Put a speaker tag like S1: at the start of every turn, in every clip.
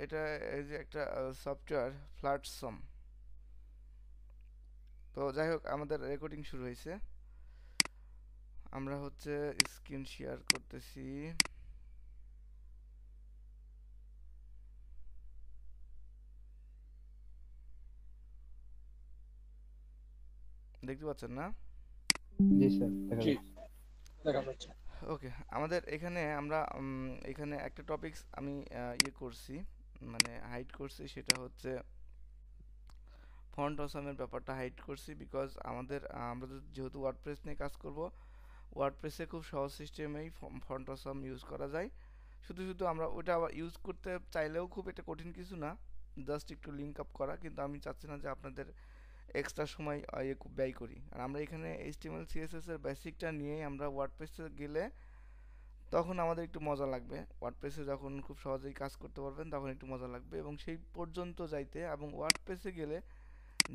S1: এটা এই যে একটা সফটওয়্যার ফ্ল্যাটসম তো যাই হোক আমাদের রেকর্ডিং শুরু হয়েছে। আমরা হচ্ছে স্ক্রিন শেয়ার করতেছি। দেখতে পাচ্ছেন না?
S2: জি স্যার দেখা
S3: জি।
S2: যাচ্ছে।
S3: দেখা যাচ্ছে।
S1: ওকে আমাদের এখানে আমরা এখানে একটা টপিকস আমি ইয়ে করছি মানে হাইড করছি, সেটা হচ্ছে ফন্ট অসামের ব্যাপারটা হাইড করছি বিকজ আমাদের আমরা যেহেতু ওয়ার্ডপ্রেস নিয়ে কাজ করব ওয়ার্ডপ্রেসে খুব সহজ সিস্টেমেই ফন্ট অসাম ইউজ করা যায়। শুধু শুধু আমরা ওটা আবার ইউজ করতে চাইলেও খুব একটা কঠিন কিছু না জাস্ট একটু লিঙ্ক আপ করা, কিন্তু আমি চাচ্ছি না যে আপনাদের এক্সট্রা সময় ইয়ে ব্যয় করি। আর আমরা এখানে এইচটিএমএল সিএসএস এর বেসিকটা নিয়েই আমরা ওয়ার্ডপ্রেসে গেলে তখন আমাদের একটু মজা লাগবে। ওয়ার্ডপ্রেসে যখন খুব সহজেই কাজ করতে পারবেন তখন একটু মজা লাগবে এবং সেই পর্যন্ত যাইতে এবং ওয়ার্ডপ্রেসে গেলে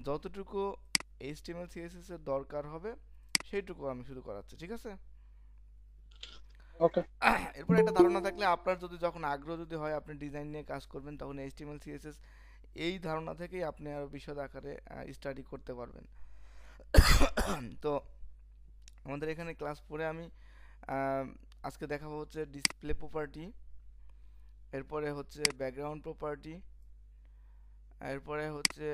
S1: যতটুকু এইচটিএমএল সিএসএস এর দরকার হবে সেইটুকু আমি শুরু করাচ্ছি ঠিক আছে?
S3: ওকে
S1: এরপর একটা ধারণা থাকলে আপনার যদি যখন আগ্রহ যদি হয় আপনি ডিজাইন নিয়ে কাজ করবেন তখন এইচটিএমএল সিএসএস এই ধারণা থেকেই আপনি আরও বিশদ আকারে স্টাডি করতে পারবেন। তো আমাদের এখানে ক্লাস পরে আমি আজকে দেখাবো হচ্ছে ডিসপ্লে প্রপার্টি এরপরে হচ্ছে ব্যাকগ্রাউন্ড প্রপার্টি এরপরে হচ্ছে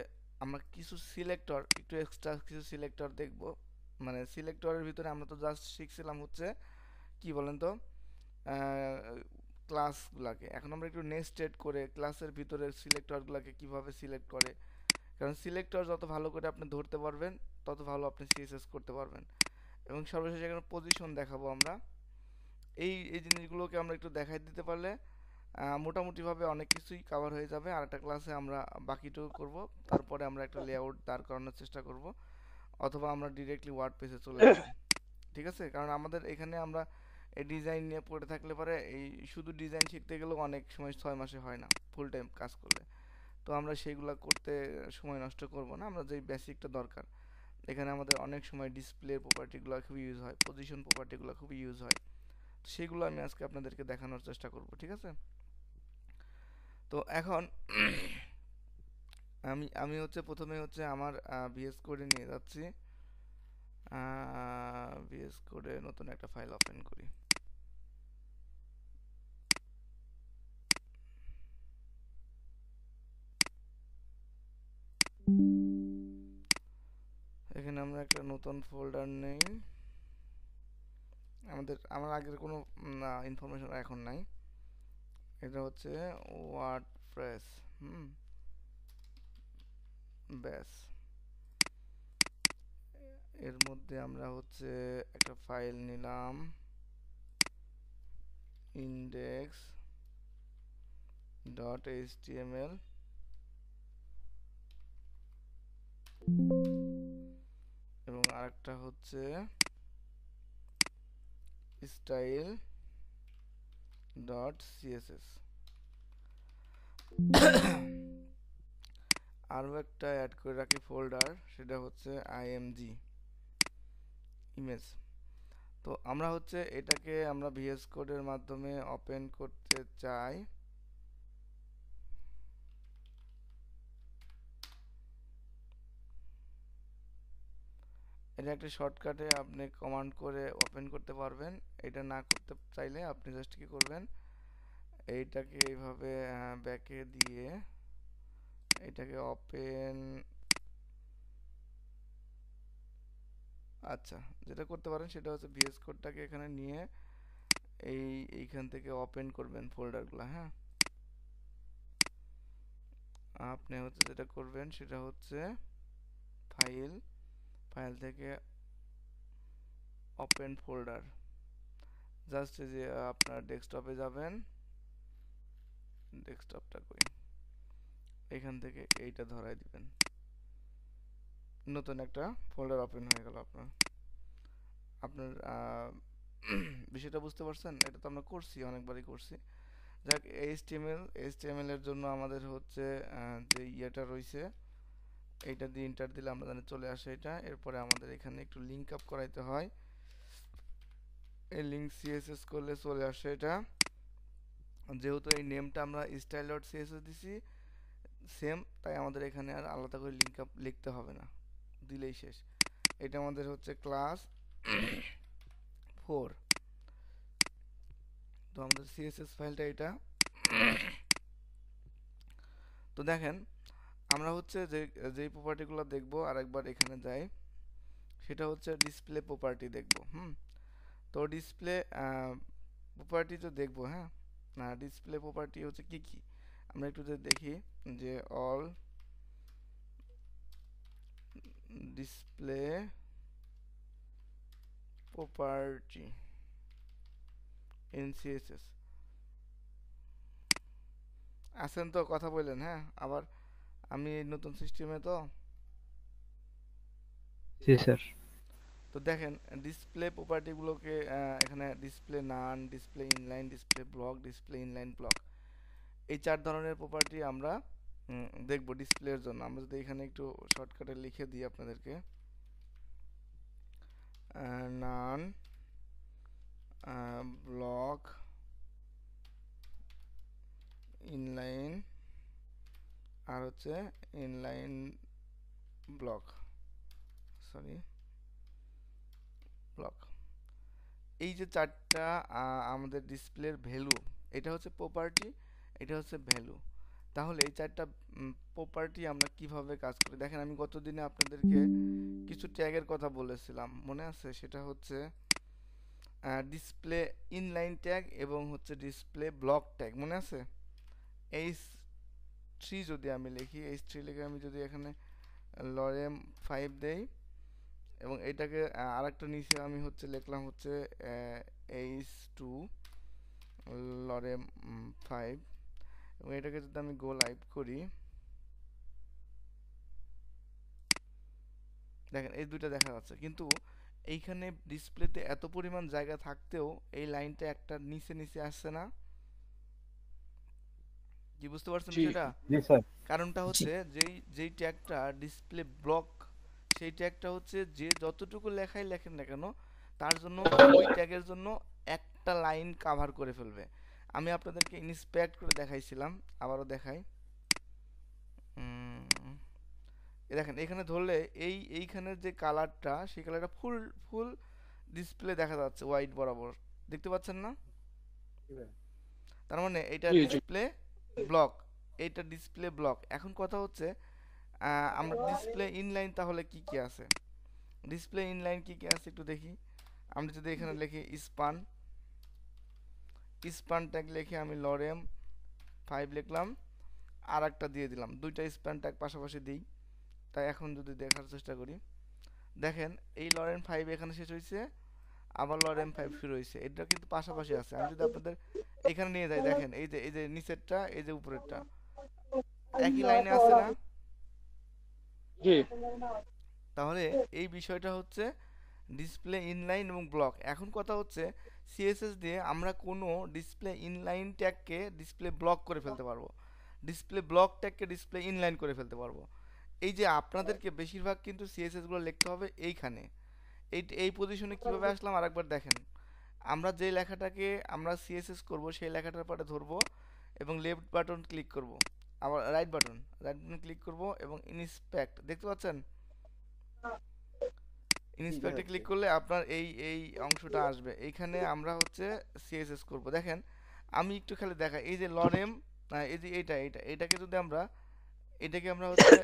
S1: আমরা কিছু সিলেক্টর একটু এক্সট্রা কিছু সিলেক্টর দেখব। মানে সিলেক্টরের ভিতরে আমরা তো জাস্ট শিখছিলাম হচ্ছে, কি বলেন তো? ক্লাসগুলোকে এখন আমরা একটু নেক্সটেড করে ক্লাসের ভিতরে সিলেক্টরগুলোকে কীভাবে সিলেক্ট করে। কারণ সিলেক্টর যত ভালো করে আপনি ধরতে পারবেন, তত ভালো আপনি সিএসএস করতে পারবেন। এবং সর্বশেষ এখানে পজিশন দেখাবো আমরা। এই এই জিনিসগুলোকে আমরা একটু দেখাই দিতে পারলে মোটামুটিভাবে অনেক কিছুই কভার হয়ে যাবে। আর একটা ক্লাসে আমরা বাকিটুকু করব। তারপরে আমরা একটা লেআউট দাঁড় করানোর চেষ্টা করব। অথবা আমরা ডিরেক্টলি ওয়ার্ড পেজে চলে যাব ঠিক আছে? কারণ আমাদের এখানে আমরা এই ডিজাইন নিয়ে পড়ে থাকলে পরে এই শুধু ডিজাইন শিখতে গেলেও অনেক সময় ছয় মাসে হয় না ফুল টাইম কাজ করলে। তো আমরা সেইগুলো করতে সময় নষ্ট করব না, আমরা যেই বেসিকটা দরকার। এখানে আমাদের অনেক সময় ডিসপ্লে প্রপার্টিগুলো খুব ইউজ হয় পজিশন প্রপার্টিগুলো খুব ইউজ হয়। তো সেগুলো আমি আজকে আপনাদেরকে দেখানোর চেষ্টা করব, ঠিক আছে? তো এখন আমি আমি হচ্ছে প্রথমে হচ্ছে আমার ভিএস কোডে নিয়ে যাচ্ছি। ভিএস কোডে নতুন একটা ফাইল ওপেন করি। এখানে আমরা একটা নতুন ফোল্ডার নেই। আমাদের, আমার আগের কোনো ইনফরমেশন এখন নাই। এটা হচ্ছে ওয়ার্ডপ্রেস হুম? ব্যাস। এর মধ্যে আমরা হচ্ছে একটা ফাইল নিলাম। ইন্ডেক্স ডট এইচটিএমএল এবং আরেকটা হচ্ছে স্টাইল ডট সিএসএস আরও একটা অ্যাড করে রাখি ফোল্ডার সেটা হচ্ছে আইএমজি ইমেজ তো আমরা হচ্ছে এটাকে আমরা ভিএস কোডের মাধ্যমে ওপেন করতে চাই। এটা একটা শর্টকাটে আপনি কমান্ড করে ওপেন করতে পারবেন। এটা না করতে চাইলে আপনি জাস্ট কি করবেন? এইটাকে এইভাবে ব্যাকে দিয়ে এটাকে ওপেন আচ্ছা যেটা করতে পারেন সেটা হচ্ছে ভিএস কোডটাকে এখানে নিয়ে এই, এইখান থেকে ওপেন করবেন ফোল্ডারগুলো হ্যাঁ? আপনি হচ্ছে যেটা করবেন সেটা হচ্ছে ফাইল ফাইল থেকে ওপেন ফোল্ডার জাস্ট যে আপনার ডেস্কটপে যাবেন। ডেস্কটপটা কই? এখান থেকে এইটা ধরাই দিবেন। নতুন একটা ফোল্ডার ওপেন হয়ে গেল আপনার। আপনার বিষয়টা বুঝতে পারছেন? এটা তো আমরা করছি, অনেকবারই করছি। যাক এইচটিএমএল এইচটিএমএল এর জন্য আমাদের হচ্ছে যে ইয়েটা রয়েছে এইটা দিয়ে ইন্টার দিলে আমরা জানি চলে আসে এটা। এরপরে আমাদের এখানে একটু লিঙ্ক আপ করাইতে হয়। এই লিঙ্ক সিএসএস করলে চলে আসে এটা। যেহেতু এই নেমটা আমরা স্টাইল ডট সিএসএস দিছি সেম তাই আমাদের এখানে আর আলাদা করে লিঙ্ক আপ লিখতে হবে না। দিলেই শেষ। এটা আমাদের হচ্ছে ক্লাস ফোর তো আমাদের সিএসএস ফাইলটা এটা। তো দেখেন আমরা হচ্ছে যে, যেই প্রপার্টিগুলো দেখব আরেকবার এখানে যাই, সেটা হচ্ছে ডিসপ্লে প্রপার্টি দেখব, হুম? তো ডিসপ্লে প্রপার্টি তো দেখব হ্যাঁ? না ডিসপ্লে প্রপার্টি হচ্ছে কি কি? আমরা একটু যদি দেখি যে all display property in CSS আছেন তো, কথা বললেন হ্যাঁ? আবার আমি এই নতুন সিস্টেমে তো।
S2: জি স্যার।
S1: তো দেখেন ডিসপ্লে প্রপার্টিগুলোকে এখানে display none display inline display block display inline block এই চার ধরনের প্রপার্টি আমরা দেখব ডিসপ্লের জন্য। আমরা যদি এখানে একটু শর্টকাটে লিখে দিই আপনাদেরকে। নান ব্লক ইনলাইন আর হচ্ছে ইনলাইন ব্লক সরি ব্লক এই যে চারটা আমাদের ডিসপ্লের ভ্যালু এটা হচ্ছে প্রপার্টি এটা হচ্ছে ভ্যালু তাহলে এই চারটা প্রপার্টি আমরা কীভাবে কাজ করি? দেখেন, আমি গত দিনে আপনাদেরকে কিছু ট্যাগের কথা বলেছিলাম, মনে আছে? সেটা হচ্ছে ডিসপ্লে ইনলাইন ট্যাগ এবং হচ্ছে ডিসপ্লে ব্লক ট্যাগ মনে আছে? এইচ থ্রি যদি আমি লিখি এইচ থ্রি লিখে আমি যদি এখানে লরেম ফাইভ দেই, এবং এটাকে আর একটা নিচে আমি হচ্ছে লিখলাম হচ্ছে এইচ টু লরেম ফাইভ এবং এটাকে যদি আমি গো লাইভ করি, দেখেন এই দুইটা দেখা যাচ্ছে, কিন্তু এইখানে ডিসপ্লেতে এত পরিমাণ জায়গা থাকতেও এই লাইনটা একটা নিচে নিচে আসছে না। কি বুঝতে পারছেন সেটা
S2: জি স্যার।
S1: কারণটা হচ্ছে যেই যেই ট্যাগটা ডিসপ্লে ব্লক সেই ট্যাগটা হচ্ছে যে যতটুকু লেখাই লেখেন না কেন তার জন্য ওই ট্যাগের জন্য একটা লাইন কাভার করে ফেলবে। আমি আপনাদেরকে ইন্সপেক্ট করে দেখাইছিলাম আবারও দেখাই। উম, দেখেন এখানে ধরলে এই এইখানের যে কালারটা সেই কালারটা ফুল ফুল ডিসপ্লে দেখা যাচ্ছে হোয়াইট বরাবর। দেখতে পাচ্ছেন না? তার মানে এটা। ডিসপ্লে ব্লক এটা ডিসপ্লে ব্লক এখন কথা হচ্ছে আমরা ডিসপ্লে ইনলাইন তাহলে কি কি আছে? ডিসপ্লে ইনলাইন কি কি আছে একটু দেখি। আমরা যদি এখানে লিখি স্পান স্পান ট্যাগ লিখে আমি লরেম ফাইভ লিখলাম আর একটা দিয়ে দিলাম। দুইটা স্প্যান ট্যাগ পাশাপাশি দিই। তাই এখন যদি দেখার চেষ্টা করি। দেখেন এই লরেন ফাইভ এখানে শেষ হয়েছে। আবার লরেন ফাইভ শুরু হয়েছে এটা কিন্তু পাশাপাশি আছে। আমি যদি আপনাদের এখানে নিয়ে যাই দেখেন এই যে এই যে নিচেরটা এই যে উপরেরটা। একই লাইনে আছে না?
S3: জি।
S1: তাহলে এই বিষয়টা হচ্ছে ডিসপ্লে ইনলাইন এবং ব্লক এখন কথা হচ্ছে সিএসএস দিয়ে আমরা কোনো ডিসপ্লে ইনলাইন ট্যাগকে ডিসপ্লে ব্লক করে ফেলতে পারব। ডিসপ্লে ব্লক ট্যাগকে ডিসপ্লে ইনলাইন করে ফেলতে পারব। এই যে আপনাদেরকে বেশিরভাগ কিন্তু সিএসএসগুলো লিখতে হবে এইখানে। এই এই পজিশনে কীভাবে আসলাম আরেকবার দেখেন। আমরা যে লেখাটাকে আমরা সিএসএস করব সেই লেখাটার পরে ধরবো এবং লেফট বাটন ক্লিক করব। আবার right button right button click করব এবং ইনস্পেক্ট দেখতে পাচ্ছেন? ইনস্পেক্টে ক্লিক করলে আপনার এই এই অংশটা আসবে। এইখানে আমরা হচ্ছে সিএসএস করব। দেখেন আমি একটু খালি দেখাই এই যে লরেম এই যে এইটা এইটা এটাকে যদি আমরা এটাকে আমরা হচ্ছে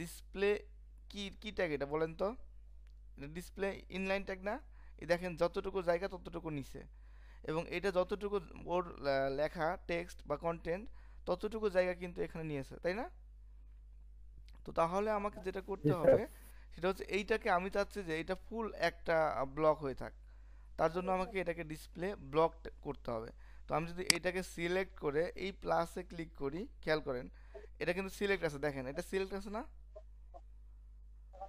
S1: ডিসপ্লে কি কি ট্যাগ এটা বলেন তো? ডিসপ্লে ইনলাইন ট্যাগ না। এই দেখেন যতটুকু জায়গা ততটুকু নিচে। এবং এটা যতটুকু ওর লেখা টেক্সট বা কন্টেন্ট ততটুকু জায়গা কিন্তু এখানে নিয়েছে তাই না? তো তাহলে আমাকে যেটা করতে হবে সেটা হচ্ছে এইটাকে আমি চাচ্ছি যে এটা ফুল একটা ব্লক হয়ে থাক। তার জন্য আমাকে এটাকে ডিসপ্লে ব্লক করতে হবে। তো আমি যদি এটাকে সিলেক্ট করে এই প্লাসে ক্লিক করি খেয়াল করেন এটা কিন্তু সিলেক্ট আছে দেখেন এটা সিলেক্ট আছে না?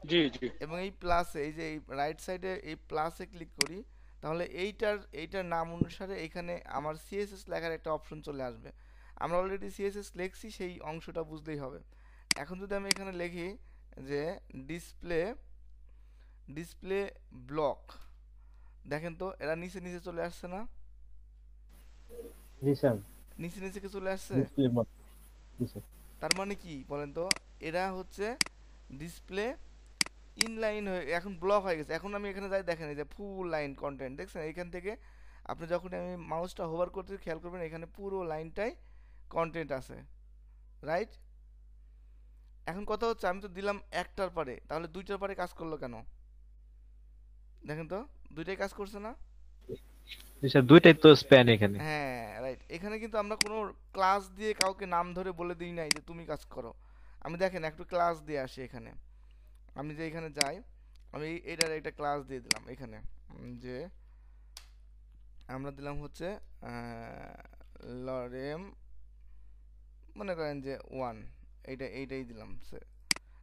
S3: জি জি।
S1: এবং এই প্লাসে এই যে এই রাইট সাইডে এই প্লাসে ক্লিক করি তাহলে এইটার এইটার নাম অনুসারে এখানে আমার সিএসএস লেখার একটা অপশন চলে আসবে। আমরা অলরেডি সিএসএস লিখছি সেই অংশটা বুঝতেই হবে। এখন যদি আমি এখানে লিখি যে ডিসপ্লে ডিসপ্লে ব্লক দেখেন তো এরা নিচে নিচে চলে আসছে না?
S2: জি স্যার
S1: নিচে নিচে কি চলে আসছে?
S2: ডিসপ্লে মোড জি স্যার
S1: তার মানে কি বলেন তো? এরা হচ্ছে ডিসপ্লে ইনলাইন হয়ে এখন ব্লক হয়ে গেছে। এখন আমি এখানে যাই দেখেন এই যে ফুল লাইন কন্টেন্ট দেখছেন? এখান থেকে আপনি যখন আমি মাউসটা হোভার করতে খেয়াল করবেন এখানে পুরো লাইনটাই কন্টেন্ট আছে। রাইট এখন কথা হচ্ছে আমি তো দিলাম একটার পারে তাহলে দুইটার পারে কাজ করল কেন? দেখেন তো দুইটাই কাজ করছে না?
S2: দুইটাই তো স্প্যান এখানে।
S1: হ্যাঁ রাইট এখানে কিন্তু আমরা কোনো ক্লাস দিয়ে কাউকে নাম ধরে বলে দিই নাই যে তুমি কাজ করো। আমি দেখেন একটু ক্লাস দিয়ে আসি এখানে। আমি যে এখানে যাই, আমি এটার একটা ক্লাস দিয়ে দিলাম এখানে যে আমরা দিলাম হচ্ছে লরেম, মনে করেন যে ওয়ান এইটা, এইটাই দিলাম, সে-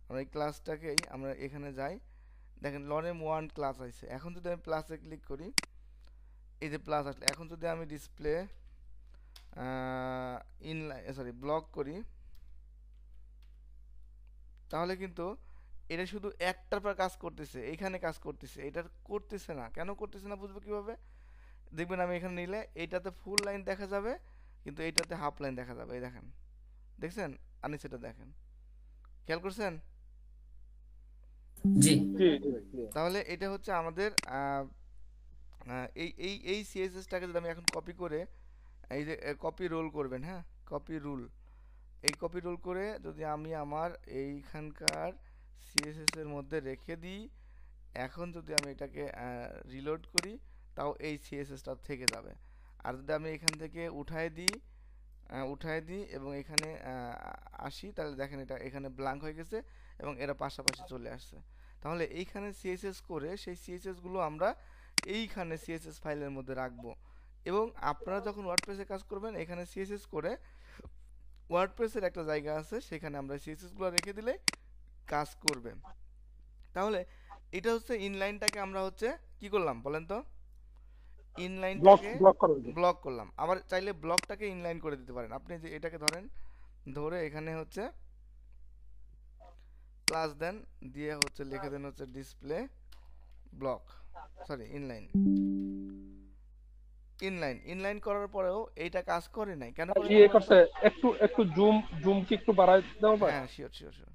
S1: আমরা এই ক্লাসটাকেই আমরা এখানে যাই, দেখেন লরেম ওয়ান ক্লাস আছে, এখন যদি আমি প্লাসে ক্লিক করি, এই যে প্লাস আসলে, এখন যদি আমি ডিসপ্লে ইনলাইন সরি ব্লক করি, তাহলে কিন্তু এটা শুধু একটার পর কাজ করতেছে এইখানে কাজ করতেছে এটা করতেছে না। কেন করতেছে না বুঝব কীভাবে? দেখবেন আমি এখানে নিলে এইটাতে ফুল লাইন দেখা যাবে কিন্তু এইটাতে হাফ লাইন দেখা যাবে এই দেখেন। দেখছেন? আর নিচেটা দেখেন। খেয়াল করছেন?
S4: জি।
S1: তাহলে এটা হচ্ছে আমাদের এই এই এই সিএসএসটাকে যদি আমি এখন কপি করে এই যে কপি রোল করবেন হ্যাঁ? কপি রুল এই কপি রোল করে যদি আমি আমার এইখানকার সিএসএস এর মধ্যে রেখে দিই। এখন যদি আমি এটাকে রিলোড করি, তাও এই সিএসএসটা থেকে যাবে। আর যদি আমি এখান থেকে উঠায় দিই উঠায় দিই এবং এখানে আসি, তাহলে দেখেন এটা এখানে ব্ল্যাঙ্ক হয়ে গেছে এবং এরা পাশাপাশি চলে আসছে। তাহলে এইখানে সিএসএস করে সেই সিএসএসগুলো আমরা এইখানে সিএসএস ফাইলের মধ্যে রাখব। এবং আপনারা যখন ওয়ার্ডপ্রেসে কাজ করবেন, এখানে সিএসএস করে ওয়ার্ডপ্রেসের একটা জায়গা আছে, সেখানে আমরা সিএসএসগুলো রেখে দিলে কাজ করবে তাহলে এটা হচ্ছে ইনলাইনটাকে আমরা হচ্ছে কি করলাম বলেন তো? ইনলাইনটাকে
S3: ব্লক করে
S1: ব্লক করলাম। আবার চাইলে ব্লকটাকে ইনলাইন করে দিতে পারেন। আপনি যে এটাকে ধরেন ধরে এখানে হচ্ছে প্লাস দেন দিয়ে হচ্ছে লিখে দেন হচ্ছে display block sorry inline inline inline করার পরেও এইটা কাজ করে নাই। কেন?
S3: করছে একটু একটু জুম জুম কি একটু বাড়ায় যায়?
S1: হ্যাঁ শিওর শিওর শিওর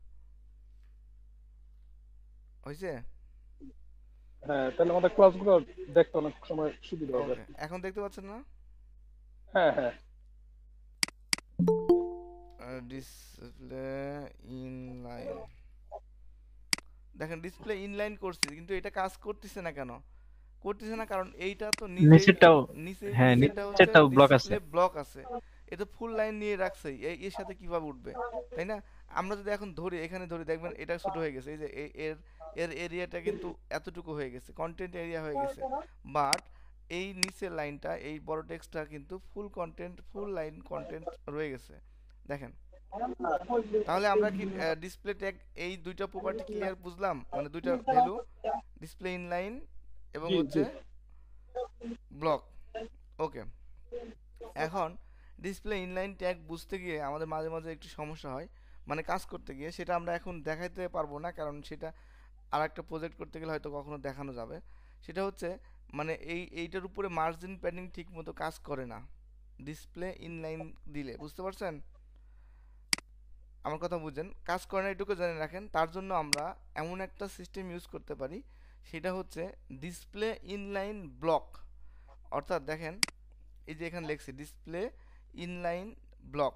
S1: হয়েছে
S3: হ্যাঁ তাহলে আমাদের ক্লাসগুলো দেখতে অনেক সময় সুবিধা হবে।
S1: এখন দেখতে পাচ্ছেন না?
S3: হ্যাঁ হ্যাঁ।
S1: ডিসপ্লে ইনলাইন দেখেন ডিসপ্লে ইনলাইন করছি কিন্তু এটা কাজ করতেছে না কেন? করতেছে না কারণ এইটা তো
S2: নিচেরটাও
S1: নিচে
S2: হ্যাঁ, নিচেরটাও block আছে।
S1: ব্লক আছে। এটা ফুল লাইন নিয়ে রাখছে। এই এর সাথে কীভাবে উঠবে? তাই না? আমরা যদি এখন ধরি এখানে ধরি দেখবেন এটা ছোট হয়ে গেছে। এই যে এর এর এরিয়াটা কিন্তু এতটুকু হয়ে গেছে কন্টেন্ট এরিয়া হয়ে গেছে। বাট এই নিচের লাইনটা এই বড় টেক্সটটা কিন্তু full content full line content রয়ে গেছে। দেখেন। তাহলে আমরা কি ডিসপ্লে ট্যাগ এই দুইটা প্রপার্টি ক্লিয়ার বুঝলাম? মানে দুইটা ভ্যালু ডিসপ্লে ইনলাইন এবং
S3: জি, জি।
S1: হচ্ছে ব্লক ওকে এখন ডিসপ্লে ইনলাইন ট্যাগ বুঝতে গিয়ে আমাদের মাঝে মাঝে একটু সমস্যা হয়। মানে কাজ করতে গিয়ে সেটা আমরা এখন দেখাইতে পারব না কারণ সেটা আর একটা প্রজেক্ট করতে গেলে হয়তো কখনো দেখানো যাবে। সেটা হচ্ছে মানে এই এইটার উপরে মার্জিন প্যাডিং ঠিক মতো কাজ করে না। ডিসপ্লে ইনলাইন দিলে বুঝতে পারছেন? আমার কথা বুঝছেন কাজ করে না এটুকু জেনে রাখেন। তার জন্য আমরা এমন একটা সিস্টেম ইউজ করতে পারি। সেটা হচ্ছে ডিসপ্লে ইনলাইন ব্লক অর্থাৎ দেখেন এই যে এখানে লেখছে ডিসপ্লে ইনলাইন ব্লক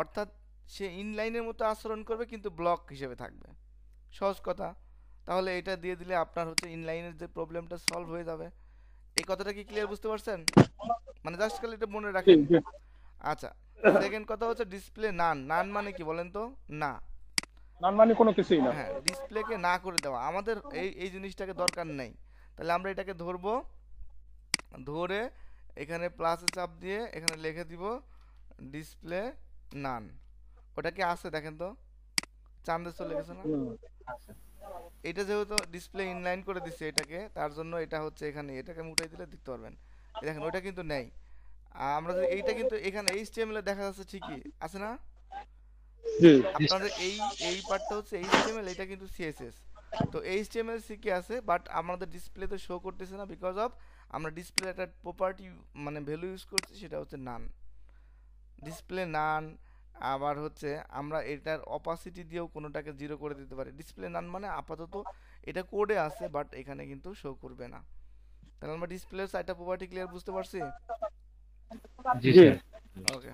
S1: অর্থাৎ সে ইনলাইনের মতো আচরণ করবে কিন্তু ব্লক হিসেবে থাকবে। সহজ কথা। তাহলে এটা দিয়ে দিলে আপনার হচ্ছে ইনলাইনের যে প্রবলেমটা সলভ হয়ে যাবে। এই কথাটা কি ক্লিয়ার বুঝতে পারছেন? মানে জাস্ট খালি এটা মনে রাখেন। আচ্ছা সেকেন্ড কথা হচ্ছে ডিসপ্লে নান নান মানে কি বলেন তো? না।
S3: নান মানে কোনো কিছুই না।
S1: হ্যাঁ ডিসপ্লেকে না করে দেওয়া। আমাদের এই এই জিনিসটাকে দরকার নেই। তাহলে আমরা এটাকে ধরবো। ধরে এখানে প্লাসে চাপ দিয়ে এখানে লিখে দিব ডিসপ্লে নান ওটা কি আছে দেখেন তো? চান্দে চলে গেছে না। এটা যেহেতু ডিসপ্লে ইনলাইন করে দিচ্ছে এটাকে তার জন্য এটা হচ্ছে এখানে এটাকে আমি উঠাই দিলে দেখতে পারবেন। এই দেখেন ওটা কিন্তু নেই। আমরা যদি এইটা কিন্তু এখানে এইচটিএমএল এ দেখা যাচ্ছে ঠিকই আছে না?
S3: জি।
S1: আপনাদের এই এই পার্টটা হচ্ছে এইচটিএমএল এটা কিন্তু সিএসএস তো এইচটিএমএল শিখে আছে বাট আমাদের ডিসপ্লেতে শো করতেছে না বিকজ অফ আমরা ডিসপ্লে একটা প্রপার্টি মানে ভ্যালু ইউজ করছি সেটা হচ্ছে নান ডিসপ্লে নান আবার হচ্ছে আমরা এটার অপাসিটি দিয়েও কোনোটাকে জিরো করে দিতে পারি। ডিসপ্লে নান মানে আপাতত এটা কোডে আছে বাট এখানে কিন্তু শো করবে না। তাহলে আমরা ডিসপ্লে সাইটটা প্রপার্টি ক্লিয়ার বুঝতে পারছি?
S2: জি
S3: জি।
S1: ওকে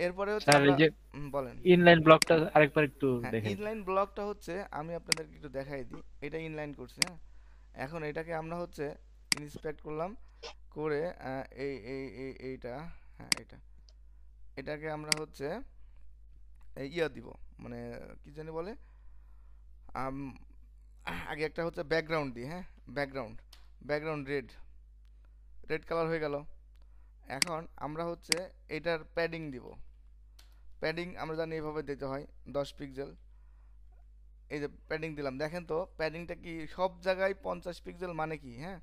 S1: এরপরে হচ্ছে
S2: স্যার এই যে
S1: বলেন।
S2: ইনলাইন ব্লকটা আরেকবার একটু
S1: হ্যাঁ
S2: দেখেন।
S1: ইনলাইন ব্লকটা হচ্ছে আমি আপনাদেরকে একটু দেখাই দিই। এটা ইনলাইন করছি হ্যাঁ? এখন এটাকে আমরা হচ্ছে ইন্সপেক্ট করলাম করে আহ, এই এই এই এইটা হ্যাঁ এটা এটাকে আমরা হচ্ছে ইয়া দিব মানে কি জানি বলে আগে একটা হচ্ছে ব্যাকগ্রাউন্ড দিই হ্যাঁ? Background background red red colour হয়ে গেল। এখন আমরা হচ্ছে এটার প্যাডিং দিব। প্যাডিং আমরা জানি এভাবে দিতে হয়, দশ পিক্সেল এই যে প্যাডিং দিলাম, দেখেন তো প্যাডিংটা কি সব জায়গায় পঞ্চাশ পিক্সেল মানে কি হ্যাঁ?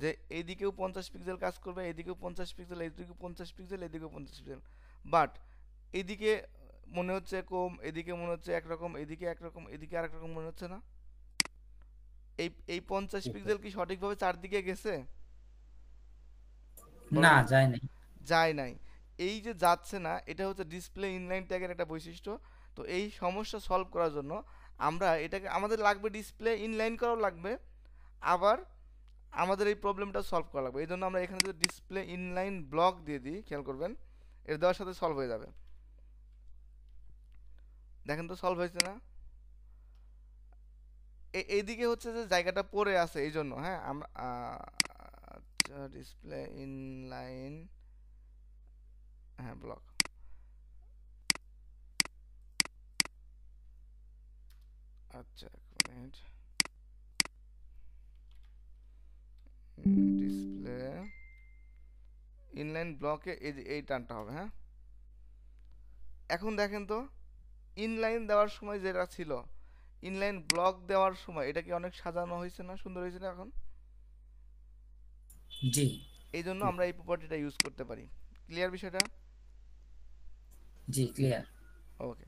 S1: যে এইদিকেও পঞ্চাশ পিক্সেল কাজ করবে এদিকেও পঞ্চাশ পিক্সেল এইদিকেও পঞ্চাশ পিক্সেল এদিকেও পঞ্চাশ পিক্সেল বাট এদিকে মনে হচ্ছে কম এদিকে মনে হচ্ছে একরকম এদিকে একরকম এদিকে আরেক রকম মনে হচ্ছে না? এই এই পঞ্চাশ পিক্সেল কি সঠিকভাবে চারদিকে গেছে?
S4: না যায় নাই।
S1: যায় নাই। এই যে যাচ্ছে না এটা হচ্ছে ডিসপ্লে ইনলাইন ট্যাগের একটা বৈশিষ্ট্য। তো এই সমস্যা সলভ করার জন্য আমরা এটাকে আমাদের লাগবে ডিসপ্লে ইনলাইন করাও লাগবে আবার আমাদের এই প্রবলেমটা সলভ করা লাগবে। এই জন্য আমরা এখানে যদি ডিসপ্লে ইনলাইন ব্লক দিয়ে দিই খেয়াল করবেন এর দেওয়ার সাথে সলভ হয়ে যাবে। দেখেন তো সলভ হয়েছে না? এইদিকে হচ্ছে যে জায়গাটা পড়ে আছে এই জন্য হ্যাঁ? আমরা আচ্ছা ডিসপ্লে ইনলাইন হ্যাঁ ব্লক আচ্ছা এক মিনিট ডিসপ্লে ইনলাইন ব্লকে এই এই টানটা হবে হ্যাঁ? এখন দেখেন তো ইনলাইন দেওয়ার সময় যেটা ছিল ইনলাইন ব্লক দেওয়ার সময় এটা কি অনেক সাজানো হয়েছে না সুন্দর হয়েছে না এখন?
S4: জি।
S1: এই জন্য আমরা এই প্রপার্টিটা ইউজ করতে পারি। ক্লিয়ার বিষয়টা?
S4: জি ক্লিয়ার
S1: ওকে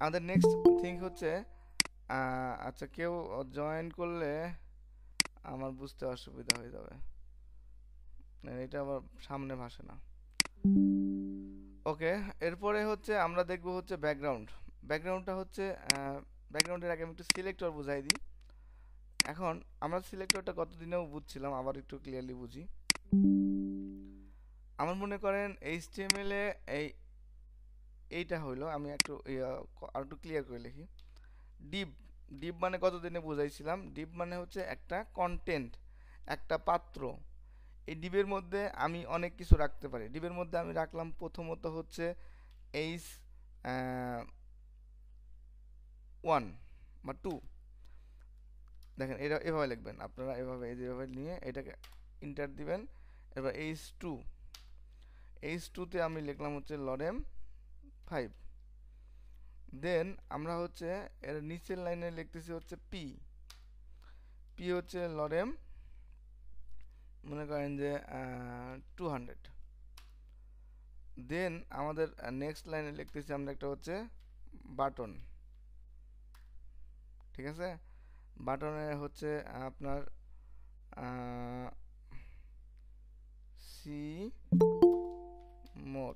S1: আমাদের নেক্সট থিং হচ্ছে আচ্ছা কেউ জয়েন করলে আমার বুঝতে অসুবিধা হয়ে যাবে। এটা আবার সামনে ভাসে না। ওকে এরপরে হচ্ছে আমরা দেখব হচ্ছে ব্যাকগ্রাউন্ড ব্যাকগ্রাউন্ডটা হচ্ছে ব্যাকগ্রাউন্ডের আগে আমি একটু সিলেক্টর বুঝাই দিই। এখন আমরা সিলেক্টরটা কতদিনেও বুঝছিলাম, আবার একটু ক্লিয়ারলি বুঝি। আমার মনে করেন এইচটিএমএল এ এই, এইটা হইল, আমি একটু আর একটু ক্লিয়ার করে লিখি। ডিপ ডিপ মানে কতদিনে বুঝাইছিলাম? ডিপ মানে হচ্ছে একটা কন্টেন্ট একটা পাত্র। এই ডিবের মধ্যে আমি অনেক কিছু রাখতে পারি। ডিবের মধ্যে আমি রাখলাম প্রথমত হচ্ছে এইচ ওয়ান বা টু দেখেন, এটা এভাবে লিখবেন। আপনারা এভাবে, এই যেভাবে নিয়ে এটাকে ইন্টার দিবেন। এবার এইচ টু এইচ টুতে আমি লিখলাম হচ্ছে লরেম ফাইভ দেন আমরা হচ্ছে এর নিচের লাইনে লিখতেছি হচ্ছে পি পি হচ্ছে লরেম মনে করেন যে টু হান্ড্রেড দেন আমাদের নেক্সট লাইনে লিখতেছি আমরা একটা হচ্ছে বাটন ঠিক আছে? বাটনে হচ্ছে আপনার সি, মোর।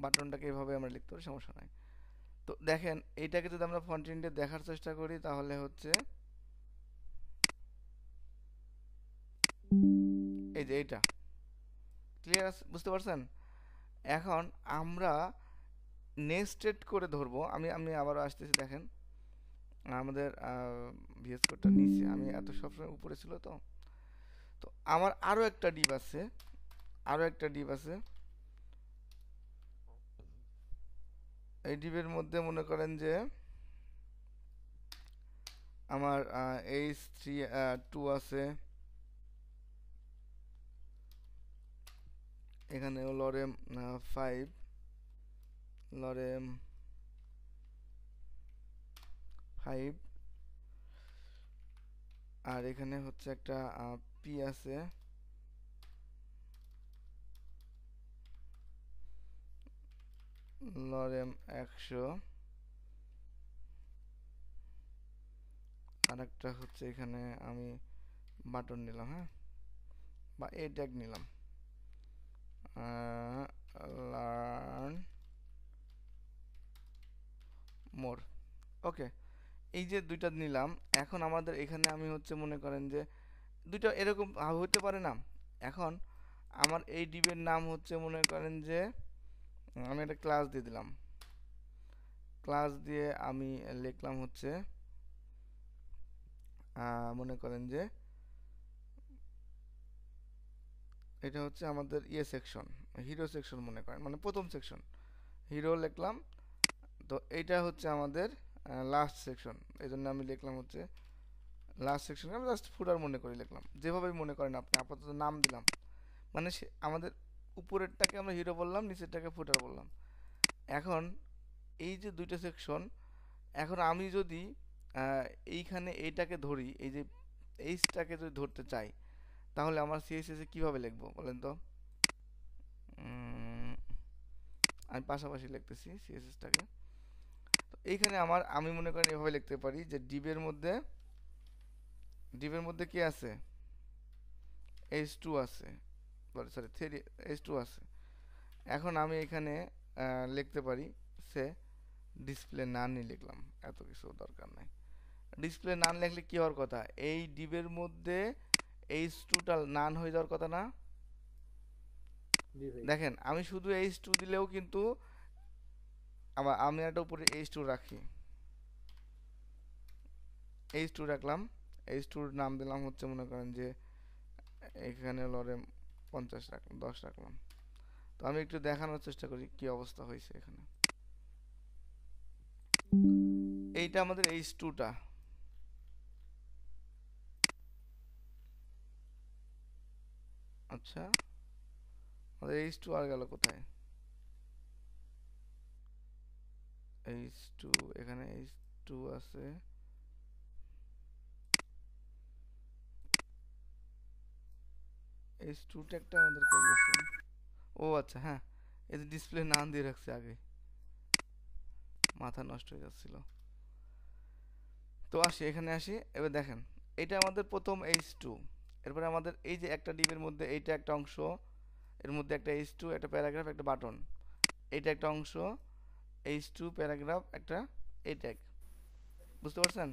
S1: বাটনটাকে এভাবে আমরা লিখতে পারি, সমস্যা নাই। তো দেখেন, এইটাকে যদি আমরা ফন্ট ইন্ডে দেখার চেষ্টা করি, তাহলে হচ্ছে এই যে এইটা। ক্লিয়ার বুঝতে পারছেন? এখন আমরা নেক্সটেড করে ধরবো। আমি আমি আবারও আসতেছি, দেখেন। আমাদের ভিএস কোডটা নিচে। আমি এত সবসময় উপরে ছিল তো। তো আমার আরও একটা ডিপ আছে। আরও একটা ডিপ আছে। এই ডিপের মধ্যে মনে করেন যে আমার এইচ থ্রি টু আছে। এখানে লরেম ফাইভ লরেম ফাইভ আর এখানে হচ্ছে একটা পি আছে। লরেম একশো। আর একটা হচ্ছে এখানে আমি বাটন নিলাম হ্যাঁ? বা এ ট্যাগ নিলাম। Learn more. ওকে এই যে দুইটা নিলাম, এখন আমাদের এখানে আমি হচ্ছে মনে করেন যে দুইটা এরকম হতে পারে না। এখন আমার এই ডিবের নাম হচ্ছে মনে করেন যে, আমি একটা ক্লাস দিয়ে দিলাম। ক্লাস দিয়ে আমি লিখলাম হচ্ছে মনে করেন যে, এটা হচ্ছে আমাদের ইয়ে সেকশন হিরো সেকশন মনে করেন মানে প্রথম সেকশন হিরো লিখলাম তো এইটা হচ্ছে আমাদের লাস্ট সেকশন এই জন্য আমি লিখলাম হচ্ছে লাস্ট সেকশন আমি জাস্ট ফুটার মনে করে লিখলাম। যেভাবে মনে করেন আপনি, আপাতত নাম দিলাম। মানে সে, আমাদের উপরেরটাকে আমরা হিরো বললাম, নিচেরটাকে ফুটার বললাম। এখন এই যে দুইটা সেকশন এখন আমি যদি এইখানে এইটাকে ধরি, এই যে এইচটাকে যদি ধরতে চাই, তাহলে আমার সিএসএস কীভাবে লিখব বলেন তো? আমি পাশাপাশি লিখতেছি সিএসএসটাকে এইখানে আমার আমি মনে করেন এভাবে লিখতে পারি যে ডিবের মধ্যে ডিবের মধ্যে কি আছে? এইচ টু আছে। সরি থ্রি এইচ টু আছে। এখন আমি এখানে লিখতে পারি সে ডিসপ্লে নানই লিখলাম। এত কিছু দরকার নাই। ডিসপ্লে নান লিখলে কি হওয়ার কথা? এই ডিবের মধ্যে এইচ টুটা নান হয়ে যাওয়ার কথা না? দেখেন আমি শুধু এইচ টু দিলেও কিন্তু আবার আমি একটা উপরে এইচ টু রাখি। এইচ টু রাখলাম। এইচ টুর নাম দিলাম হচ্ছে মনে করেন যে, এখানে লরে পঞ্চাশ রাখলাম দশ রাখলাম। তো আমি একটু দেখানোর চেষ্টা করি কি অবস্থা হয়েছে এখানে। এইটা আমাদের এইচ টুটা আচ্ছা। আমাদের এইচ টু আর গেল কোথায়? এইচ টু এখানে এইচ টু আছে। এইচ টু ট্যাগটা আমাদের কই গেছে ও আচ্ছা হ্যাঁ। এই যে ডিসপ্লে নাম দিয়ে রাখছে আগে। মাথা নষ্ট হয়ে যাচ্ছিল। তো আসি, এখানে আসি। এবার দেখেন, এটা আমাদের প্রথম এইচ টু এরপরে আমাদের এই যে একটা ডিবের মধ্যে এইটা একটা অংশ, এর মধ্যে একটা এইচ টু একটা প্যারাগ্রাফ, একটা বাটন। এইটা একটা অংশ এইচ টু প্যারাগ্রাফ একটা এই ট্যাগ বুঝতে পারছেন?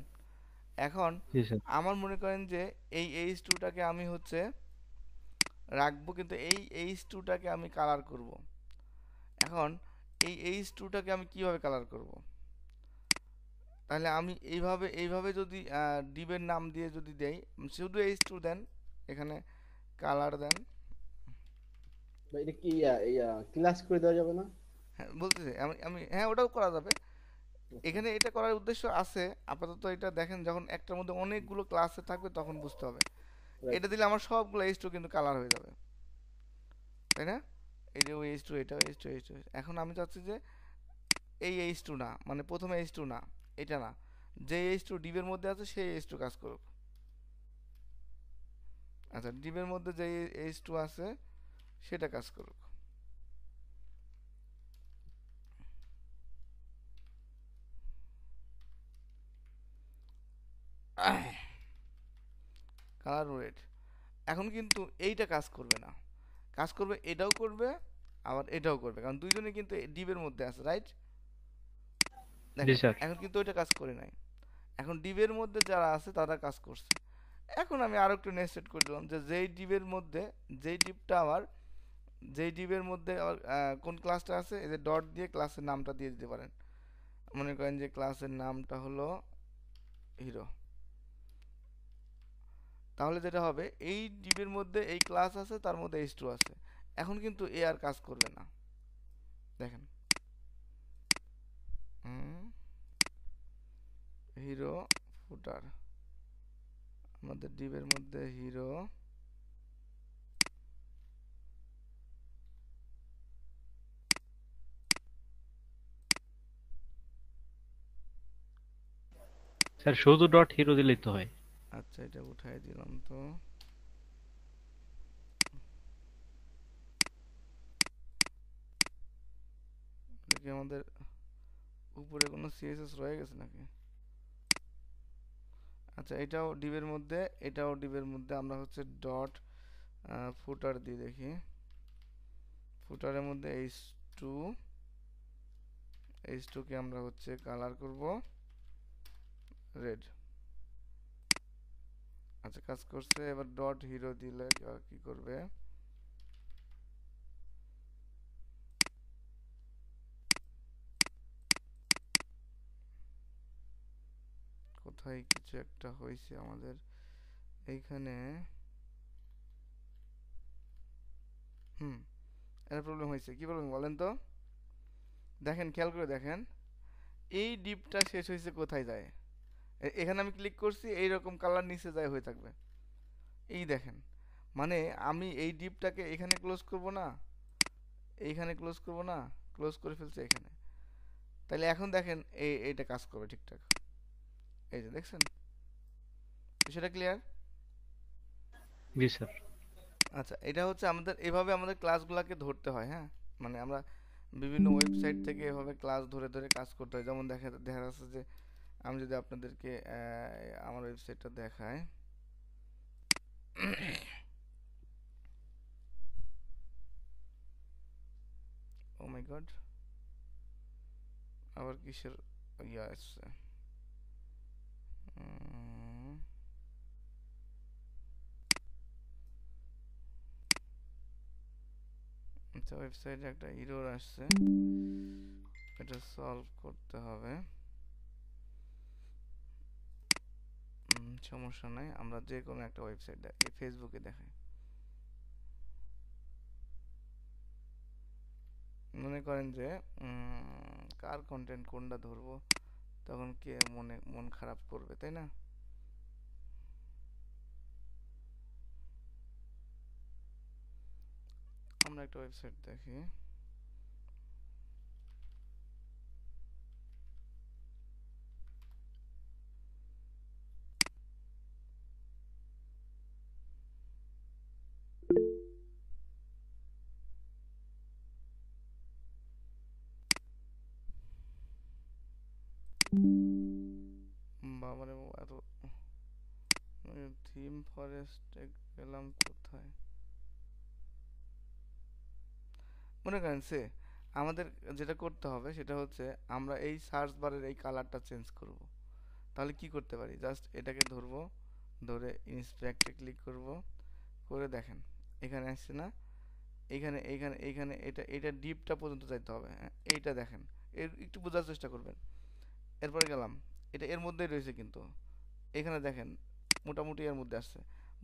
S1: এখন আমার মনে করেন যে এই এইচ টুটাকে আমি হচ্ছে রাখব কিন্তু এই এইচ টুটাকে আমি কালার করব। এখন এই এইচ টুটাকে আমি কীভাবে কালার করব? তাহলে আমি এইভাবে এইভাবে যদি ডিবের নাম দিয়ে যদি দেই শুধু এইচ টু দেন এখানে কালার দেন।
S5: এটা কি ক্লাস করে দেওয়া যাবে না?
S1: বলতেছি আমি আমি হ্যাঁ ওটাও করা যাবে। এখানে এটা করার উদ্দেশ্য আছে আপাতত এটা দেখেন যখন একটার মধ্যে অনেকগুলো ক্লাসে থাকবে তখন বুঝতে হবে। এটা দিলে আমার সবগুলো এইচ টু কিন্তু কালার হয়ে যাবে। তাই না? এই যে ওই এইচ টু এটা এইচ টু এইচ টু এখন আমি চাচ্ছি যে এই এইচ টু না মানে প্রথমে এইচ টু না এটা না। যে এইচ টু ডিবের মধ্যে আছে সেই এইচ টু কাজ করুক। আচ্ছা ডিবের মধ্যে যে এইচ টু আছে সেটা কাজ করুক। Colour red. এখন কিন্তু এইটা কাজ করবে না। কাজ করবে এটাও করবে আবার এটাও করবে। কারণ দুইজনে কিন্তু ডিবের মধ্যে আছে রাইট? এখন কিন্তু ওইটা কাজ করে নাই। এখন ডিবের মধ্যে যারা আছে তারা কাজ করছে। এখন আমি আরও একটু নেস্টেড করে দিলাম যে যেই ডিবের মধ্যে যেই ডিপটা আমার যেই ডিবের মধ্যে কোন ক্লাসটা আছে এই যে ডট দিয়ে ক্লাসের নামটা দিয়ে দিতে পারেন। মনে করেন যে ক্লাসের নামটা হলো হিরো তাহলে যেটা হবে, এই ডিবের মধ্যে এই ক্লাস আছে, তার মধ্যে এইচ টু আছে। এখন কিন্তু এ আর কাজ করবে না। দেখেন। হিরো ফুটার আমাদের ডিবের মধ্যে হিরো
S2: স্যার শুধু ডট হিরো দিলেই তো হয়।
S1: আচ্ছা এটা উঠাই দিলাম তো। আমাদের উপরে কোনো সিএসএস রয়ে গেছে নাকি? আচ্ছা এটাও ডিবের মধ্যে, এটাও ডিবের মধ্যে আমরা হচ্ছে ডট ফুটার দিয়ে দেখি। ফুটারের মধ্যে এইচ টু এইচ টুকে আমরা হচ্ছে কালার করব। রেড আচ্ছা কাজ করছে, এবার ডট হিরো দিলে কি করবে? কোথায় কিছু একটা হয়েছে আমাদের এইখানে। হুম, একটা প্রবলেম হয়েছে। কি প্রবলেম বলেন তো? দেখেন, খেয়াল করে দেখেন। এই ডিপটা শেষ হয়েছে কোথায় যায়? এখানে আমি ক্লিক করছি এই রকম কালার নিচে যায় হয়ে থাকবে। এই দেখেন মানে আমি এই ডিপটাকে এখানে ক্লোজ করব না এইখানে ক্লোজ করব না ক্লোজ করে ফেলছি এখানে। তাহলে এখন দেখেন এই এইটা কাজ করবে ঠিকঠাক। এই যে দেখছেন? সেটা ক্লিয়ার
S2: জি স্যার।
S1: আচ্ছা এটা হচ্ছে আমাদের এভাবে আমাদের ক্লাসগুলোকে ধরতে হয় হ্যাঁ? মানে আমরা বিভিন্ন ওয়েবসাইট থেকে এভাবে ক্লাস ধরে ধরে কাজ করতে হয়। যেমন দেখা দেখা যাচ্ছে যে আমি যদি আপনাদেরকে আমার ওয়েবসাইটটা দেখাই। ও মাই গড আবার কিসের ইয়ে আসছে? আচ্ছা ওয়েবসাইটে একটা এরর আসছে। এটা সলভ করতে হবে। সমস্যা নাই। আমরা যে কোনো একটা ওয়েবসাইট এই ফেসবুকে দেখাই। মনে করেন যে কার কন্টেন্ট কোনটা ধরবো, তখন কে মনে, মন খারাপ করবে, তাই না? আমরা একটা ওয়েবসাইট দেখি। ফরেস্ট গেলাম কোথায়? মনে করেন সে, আমাদের যেটা করতে হবে সেটা হচ্ছে আমরা এই সার্চ বারের এই কালারটা চেঞ্জ করব। তাহলে কি করতে পারি? জাস্ট এটাকে ধরবো, ধরে ইন্সপেক্টে ক্লিক করব, করে দেখেন, এখানে আসছে না, এখানে এইখানে এখানে, এটা এটা ডিপটা পর্যন্ত যাইতে হবে হ্যাঁ এইটা দেখেন, এর একটু বোঝার চেষ্টা করবেন। এরপরে গেলাম, এটা এর মধ্যেই রয়েছে কিন্তু, এখানে দেখেন মোটামুটি এর মধ্যে আসছে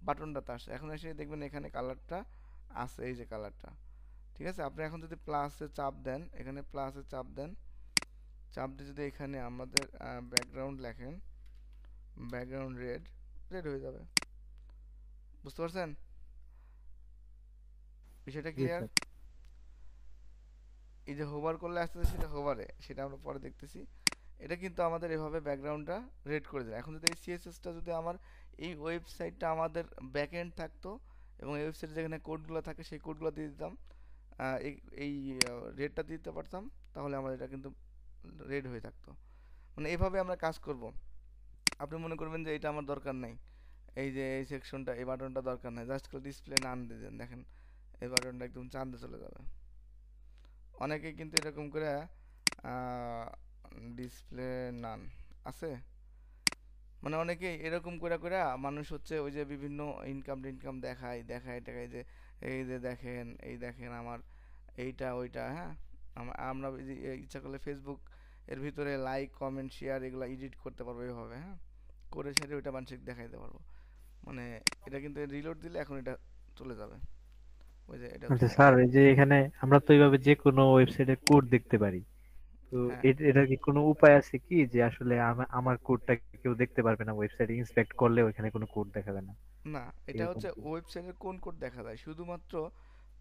S1: বাটনটা তো আসছে এখন এসে দেখবেন এখানে কালারটা আছে এই যে কালারটা ঠিক আছে? আপনি এখন যদি প্লাসে চাপ দেন এখানে প্লাসে চাপ দেন চাপ দিয়ে যদি এখানে আমাদের ব্যাকগ্রাউন্ড লেখেন ব্যাকগ্রাউন্ড রেড রেড হয়ে যাবে। বুঝতে পারছেন? বিষয়টা ক্লিয়ার এই যে হোভার করলে আসতেছে সেটা হোভারে সেটা আমরা পরে দেখতেছি। এটা কিন্তু আমাদের এভাবে ব্যাকগ্রাউন্ডটা রেড করে দেয়। এখন যদি এই সিএসএসটা যদি আমার এই ওয়েবসাইটটা আমাদের ব্যাকএন্ড থাকতো এবং এই ওয়েবসাইটে যেখানে কোডগুলো থাকে সেই কোডগুলো দিয়ে দিতাম। এই রেডটা দিতে পারতাম, তাহলে আমাদের এটা কিন্তু রেড হয়ে থাকতো। মানে এভাবে আমরা কাজ করব। আপনি মনে করবেন যে এটা আমার দরকার নাই। এই যে এই সেকশনটা এই বাটনটা দরকার নাই। জাস্ট করে ডিসপ্লে নান দিয়ে দেন। দেখেন, এই বাটনটা একদম চাঁদে চলে যাবে। অনেকেই কিন্তু এরকম করে ডিসপ্লে নান আছে। মানে অনেকেই এরকম করে করে মানুষ হচ্ছে ওই যে বিভিন্ন ইনকাম টিনকাম দেখায় দেখায় দেখায় যে, এই যে দেখেন, এই দেখেন আমার এইটা, ওইটা। হ্যাঁ? আমরা ইচ্ছা করলে ফেসবুক এর ভিতরে লাইক কমেন্ট শেয়ার এগুলো এডিট করতে পারব এইভাবে হ্যাঁ? করে সেটা ওইটা মানুষকে দেখাইতে পারব। মানে এটা কিন্তু রিলোড দিলে এখন এটা চলে যাবে। ওই যে এটা
S2: আচ্ছা স্যার, এই যে এখানে আমরা তো এইভাবে যে কোনো ওয়েবসাইটে কোড দেখতে পারি। তো
S1: হ্যাঁ।
S2: এটার কি কোনো উপায় আছে কি? যে আসলে আমা- আমার কোডটা কেউ দেখতে পারবে না ওয়েবসাইটে ইন্সপেক্ট করলে ওখানে কোনো কোড দেখাবে না।
S1: না এটা হচ্ছে ওয়েবসাইটের কোন কোড দেখা যায়? শুধুমাত্র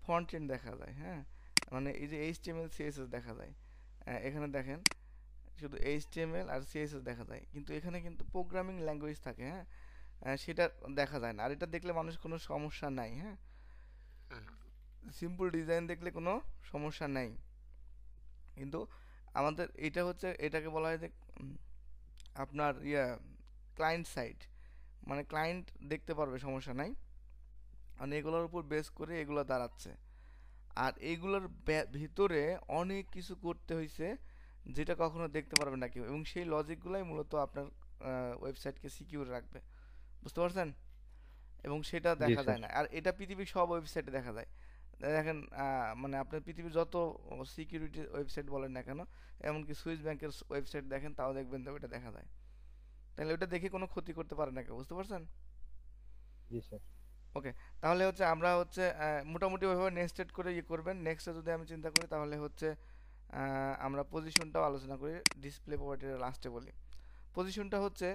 S1: ফন্ট এন্ড দেখা যায় হ্যাঁ? মানে এই যে এইচটিএমএল সিএসএস দেখা যায়। এখানে দেখেন শুধু এইচটিএমএল আর সিএসএস দেখা যায়। কিন্তু এখানে কিন্তু প্রোগ্রামিং ল্যাঙ্গুয়েজ থাকে হ্যাঁ? সেটা দেখা যায় না। আর এটা দেখলে মানুষ কোনো সমস্যা নাই হ্যাঁ? সিম্পল ডিজাইন দেখলে কোনো সমস্যা নাই। কিন্তু আমাদের এটা হচ্ছে এটাকে বলা হয় যে আপনার ইয়া ক্লায়েন্ট সাইড মানে ক্লায়েন্ট দেখতে পারবে সমস্যা নাই। মানে এগুলোর উপর বেস করে এগুলো দাঁড়াচ্ছে। আর এইগুলোর ব্যা- ভিতরে অনেক কিছু করতে হয়েছে যেটা কখনো দেখতে পারবে না কেউ। এবং সেই লজিকগুলাই মূলত আপনার ওয়েবসাইটকে সিকিউর রাখবে। বুঝতে পারছেন? এবং সেটা দেখা যায় না। আর এটা পৃথিবীর সব ওয়েবসাইটে দেখা যায়। দেখেন মানে আপনার পৃথিবীর যত সিকিউরিটি ওয়েবসাইট বলেন না কেন এমনকি সুইস ব্যাংকের ওয়েবসাইট দেখেন তাও দেখবেন তো ওটা দেখা যায়। তাহলে ওটা দেখে কোনো ক্ষতি করতে পারে না বুঝতে পারছেন?
S2: জি স্যার।
S1: তাহলে হচ্ছে আমরা হচ্ছে মোটামুটি ওইভাবে নেক্সটেড করে ইয়ে করবেন। নেক্সটে যদি আমি চিন্তা করি তাহলে হচ্ছে আমরা পজিশনটাও আলোচনা করি ডিসপ্লে প্রপার্টির লাস্টে বলি। পজিশনটা হচ্ছে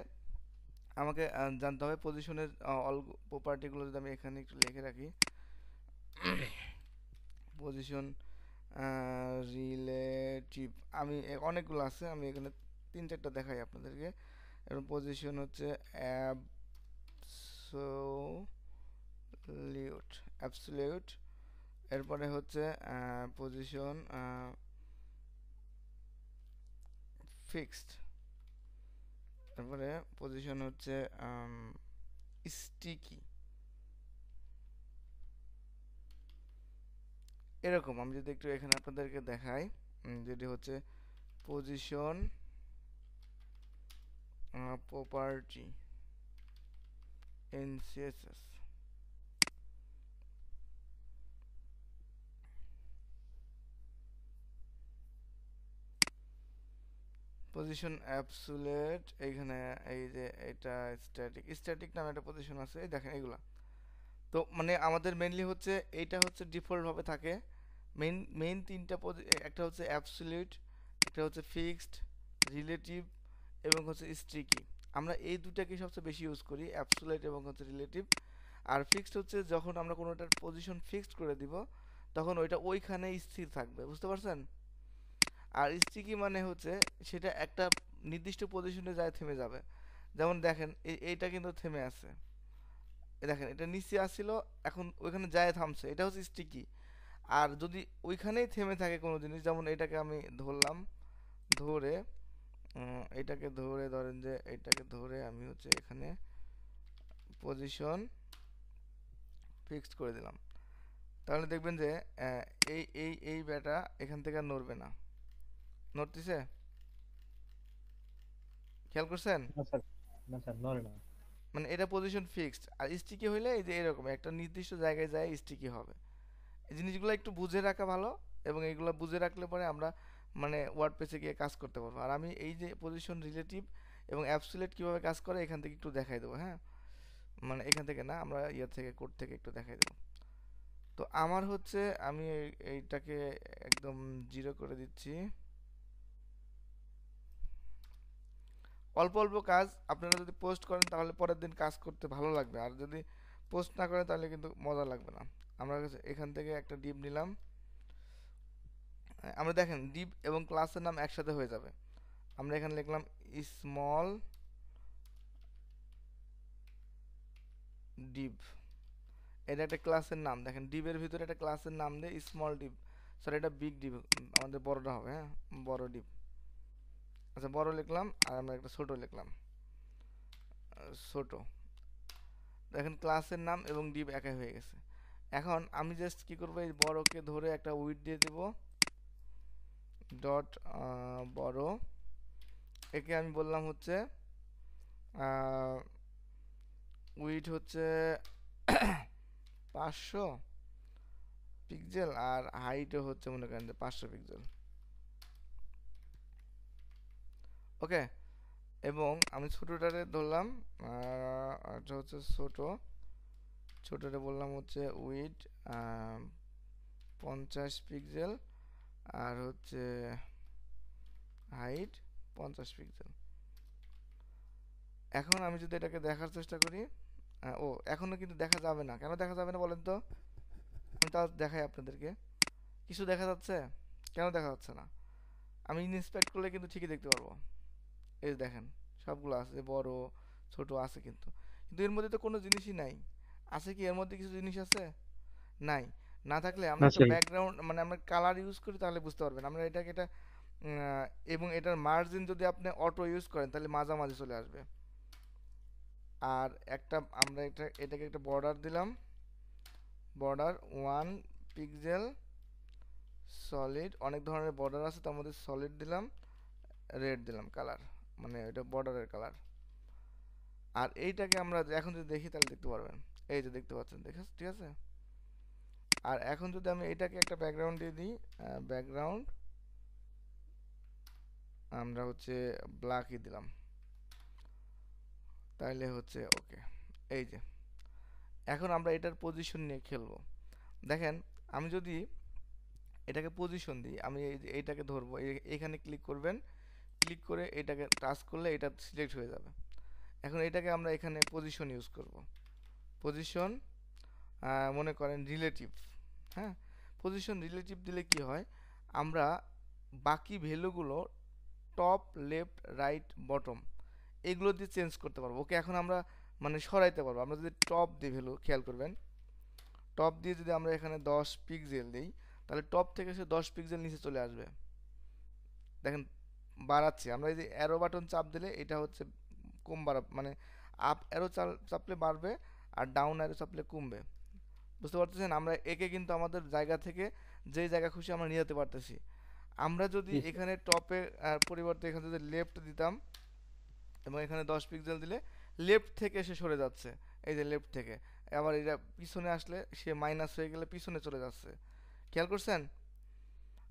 S1: আমাকে জানতে হবে পজিশনের অল প্রপার্টিগুলো যদি আমি এখানে একটু লিখে রাখি। পজিশন রিলেটিভ আমি অনেকগুলো আছে, আমি এখানে তিন চারটা দেখাই আপনাদেরকে। এবং পজিশন হচ্ছে অ্যাবসোলিউট অ্যাবসোলিউট এরপরে হচ্ছে পজিশন ফিক্সড তারপরে পজিশন হচ্ছে স্টিকি এরকম, আমি যদি একটু এখানে আপনাদেরকে দেখাই যেটি হচ্ছে position property CSS position absolute এইখানে এই যে এটা স্ট্যাটিক স্ট্যাটিক নামে একটা পজিশন আছে, এই দেখেন এগুলা। তো মানে আমাদের মেনলি হচ্ছে, এইটা হচ্ছে ডিফল্ট ভাবে থাকে। মেইন মেইন তিনটা একটা হচ্ছে অ্যাবসুলেট একটা হচ্ছে ফিক্সড রিলেটিভ এবং হচ্ছে স্ট্রিকি আমরা এই দুটাকে সবচেয়ে বেশি ইউজ করি অ্যাবসুলেট এবং হচ্ছে রিলেটিভ আর ফিক্সড হচ্ছে যখন আমরা কোনোটার পজিশন ফিক্সড করে দিব, তখন ওইটা ওইখানে স্থির থাকবে, বুঝতে পারছেন? আর স্টিকি মানে হচ্ছে সেটা একটা নির্দিষ্ট পজিশনে যায় থেমে যাবে। যেমন দেখেন এইটা কিন্তু থেমে আছে। দেখেন, এটা নিচে আসছিল, এখন ওইখানে যায় থামছে, এটা হচ্ছে স্টিকি আর যদি ওইখানেই থেমে থাকে কোনো জিনিস যেমন এটাকে আমি ধরলাম ধরে এটাকে ধরে ধরেন যে এটাকে ধরে আমি হচ্ছে এখানে পজিশন ফিক্সড করে দিলাম। তাহলে দেখবেন যে এই এই এই ব্যাটা এখান থেকে আর নড়বে না। নড়তেছে? খেয়াল করছেন? মানে এটা পজিশন ফিক্সড আর স্টিকি হইলে এই যে এরকম একটা নির্দিষ্ট জায়গায় যায় স্টিকি হবে। এই জিনিসগুলো একটু বুঝে রাখা ভালো এবং এইগুলো বুঝে রাখলে পরে আমরা মানে ওয়ার্ড পেজে গিয়ে কাজ করতে পারব। আর আমি এই যে পজিশন রিলেটিভ এবং অ্যাবসুলেট কীভাবে কাজ করে এখান থেকে একটু দেখাই দেবো হ্যাঁ? মানে এখান থেকে না, আমরা ইয়ে থেকে কোড থেকে একটু দেখাই দেবো। তো আমার হচ্ছে, আমি এইটাকে একদম জিরো করে দিচ্ছি। অল্প অল্প কাজ আপনারা যদি পোস্ট করেন তাহলে পরের দিন কাজ করতে ভালো লাগবে। আর যদি পোস্ট না করেন তাহলে কিন্তু মজা লাগবে না। আমরা এখান থেকে একটা ডিপ নিলাম। আমরা দেখেন, ডিপ এবং ক্লাসের নাম একসাথে হয়ে যাবে। আমরা এখানে লিখলাম স্মল ডিপ। এটা একটা ক্লাসের নাম। দেখেন, ডিপের ভিতরে একটা ক্লাসের নাম দিয়ে স্মল ডিপ। সরি এটা বিগ ডিপ। আমাদের বড়টা হবে হ্যাঁ? বড় ডিপ। আচ্ছা বড় লিখলাম আর আমরা একটা ছোট লিখলাম। ছোট। দেখেন, ক্লাসের নাম এবং ডিপ একাই হয়ে গেছে। এখন আমি জাস্ট কি করব, এই বড়কে ধরে একটা উইড দিয়ে দেব। ডট বড়। একে আমি বললাম হচ্ছে উইড হচ্ছে পাঁচশো পিক্সেল আর হাইটও হচ্ছে মনে করেন যে পাঁচশো পিক্সেল ওকে এবং আমি ছোটোটারে ধরলাম এটা হচ্ছে ছোট। ছোটোটা বললাম হচ্ছে উইড পঞ্চাশ পিক্সেল আর হচ্ছে হাইট পঞ্চাশ পিক্সেল এখন আমি যদি এটাকে দেখার চেষ্টা করি ও এখনও কিন্তু দেখা যাবে না। কেন দেখা যাবে না বলেন তো? আমি তা দেখাই আপনাদেরকে। কিছু দেখা যাচ্ছে? কেন দেখা যাচ্ছে না? আমি ইনস্পেক্ট করলে কিন্তু ঠিকই দেখতে পারব। এই দেখেন, সবগুলো আছে, বড়, ছোট আছে কিন্তু। কিন্তু এর মধ্যে তো কোনো জিনিসই নাই। আছে কি? এর মধ্যে কিছু জিনিস আছে? নাই। না থাকলে আমরা একটা ব্যাকগ্রাউন্ড মানে আমরা কালার ইউজ করি তাহলে বুঝতে পারবেন। আমরা এটাকে এটা এবং এটার মার্জিন যদি আপনি অটো ইউজ করেন তাহলে মাঝামাঝি চলে আসবে। আর একটা আমরা এটা এটাকে একটা বর্ডার দিলাম। বর্ডার ওয়ান পিক্সেল সলিড অনেক ধরনের বর্ডার আছে তার মধ্যে সলিড দিলাম রেড দিলাম কালার মানে এটা বর্ডারের কালার আর এইটাকে আমরা এখন যদি দেখি তাহলে দেখতে পারবেন। এই যে দেখতে পাচ্ছেন দেখে ঠিক আছে? আর এখন যদি আমি এটাকে একটা ব্যাকগ্রাউন্ড দিয়ে দিই ব্যাকগ্রাউন্ড আমরা হচ্ছে ব্ল্যাকই দিলাম। তাইলে হচ্ছে ওকে এই যে, এখন আমরা এটার পজিশন নিয়ে খেলব। দেখেন, আমি যদি এটাকে পজিশন দিই, আমি এইটাকে ধরবো এখানে ক্লিক করবেন ক্লিক করে এটাকে টাচ করলে এটা সিলেক্ট হয়ে যাবে। এখন এটাকে আমরা এখানে পজিশন ইউজ করব। পজিশন মনে করেন রিলেটিভ হ্যাঁ? পজিশন রিলেটিভ দিলে কি হয়? আমরা বাকি ভ্যালুগুলো টপ লেফট রাইট বটম এগুলো দিয়ে চেঞ্জ করতে পারব। ওকে, এখন আমরা মানে সরাইতে পারব। আমরা যদি টপ দিয়ে ভ্যালু খেয়াল করবেন টপ দিয়ে যদি আমরা এখানে দশ পিক্সেল দিই, তাহলে টপ থেকে সে দশ পিক্সেল নিচে চলে আসবে। দেখেন, বাড়াচ্ছি। আমরা এই যে অ্যারো বাটন চাপ দিলে এটা হচ্ছে কম বাড়া মানে আপ অ্যারো চাপলে বাড়বে। আর ডাউন অ্যারো চাপলে কমবে। বুঝতে পারতেছেন? আমরা একে কিন্তু আমাদের জায়গা থেকে যেই জায়গা খুশি আমরা নিয়ে যেতে পারতেছি। আমরা যদি এখানে টপে আর পরিবর্তে এখানে যদি লেফট দিতাম এবং এখানে দশ পিক্সেল দিলে লেফট থেকে সে সরে যাচ্ছে। এই যে লেফট থেকে। আবার এটা পিছনে আসলে সে মাইনাস হয়ে গেলে পিছনে চলে যাচ্ছে। খেয়াল করছেন?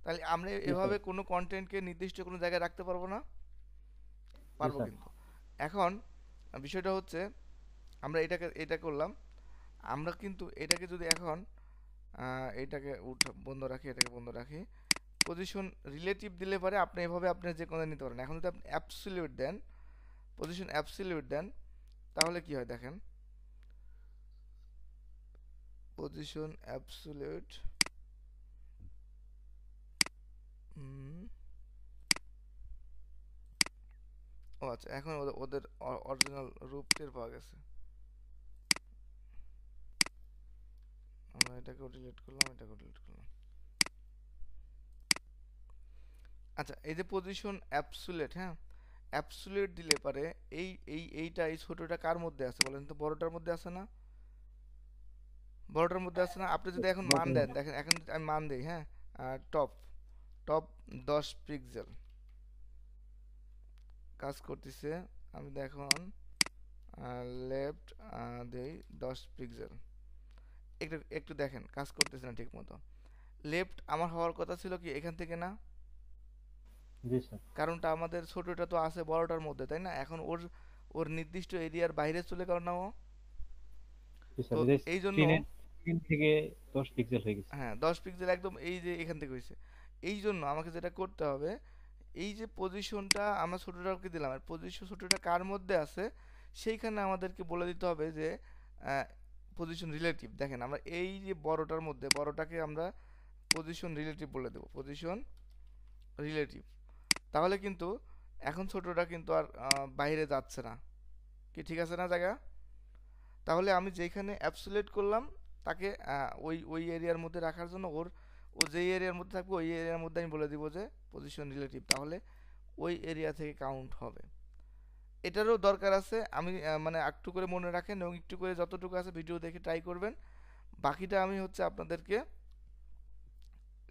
S1: তাহলে আমরা এভাবে কোনো কন্টেন্টকে নির্দিষ্ট কোনো জায়গায় রাখতে পারব না? পারব কিন্তু। এখন বিষয়টা হচ্ছে আমরা এটাকে, এটা করলাম। আমরা কিন্তু এটাকে যদি এখন এটাকে উঠ, বন্ধ রাখি, এটাকে বন্ধ রাখি। পজিশন রিলেটিভ দিলে পরে আপনি এভাবে আপনি যে কোনো নিতে পারেন। এখন যদি আপনি অ্যাবসলিউট দেন পজিশন অ্যাবসলিউট দেন, তাহলে কি হয় দেখেন? পজিশন অ্যাবসলিউট ও আচ্ছা এখন ওদের ওদের অরিজিনাল রূপ টের পাওয়া গেছে। আমরা এটাকেও ডিলিট করলাম এটাকেও ডিলিট করলাম। আচ্ছা এই যে পজিশন অ্যাবসুলেট হ্যাঁ? অ্যাবসুলেট দিলে পারে এই এই এইটা এই ছোটটা কার মধ্যে আছে বলেন তো? বড়টার মধ্যে আছে না? বড়টার মধ্যে আছে না? আপনি যদি এখন মান দেন দেখেন এখন আমি মান দিই হ্যাঁ? টপ টপ দশ পিক্সেল কাজ করতেছে আমি দেখুন লেফট দেই দশ পিক্সেল একটু একটু দেখেন কাজ করতেছে না ঠিক মতো লেফট আমার হওয়ার কথা ছিল কি এখান থেকে না? কারণটা আমাদের ছোটটা তো আছে বড়টার মধ্যে তাই না? এখন ওর ওর নির্দিষ্ট এরিয়ার বাইরে চলে গেল না ও? এই জন্য
S2: থেকে 10 পিক্সেল হয়ে গেছে।
S1: হ্যাঁ দশ পিক্সেল একদম এই যে এখান থেকে হয়েছে। এই জন্য আমাকে যেটা করতে হবে এই যে পজিশনটা আমরা ছোটোটাকে দিলাম আর পজিশন ছোটোটা কার মধ্যে আছে? সেইখানে আমাদেরকে বলে দিতে হবে যে পজিশন রিলেটিভ দেখেন, আমরা এই যে বড়টার মধ্যে, বড়টাকে আমরা পজিশন রিলেটিভ বলে দেবো পজিশন রিলেটিভ তাহলে কিন্তু এখন ছোটোটা কিন্তু আর বাইরে যাচ্ছে না। কি, ঠিক আছে না, জায়গা? তাহলে আমি যেখানে অ্যাবসুলেট করলাম, তাকে ওই ওই এরিয়ার মধ্যে রাখার জন্য ওর, ও যেই এরিয়ার মধ্যে থাকবে, ওই এরিয়ার মধ্যে আমি বলে দিব যে পজিশন রিলেটিভ তাহলে ওই এরিয়া থেকে কাউন্ট হবে। এটারও দরকার আছে। আমি মানে একটু করে মনে রাখেন এবং একটু করে যতটুকু আছে ভিডিও দেখে ট্রাই করবেন। বাকিটা আমি হচ্ছে আপনাদেরকে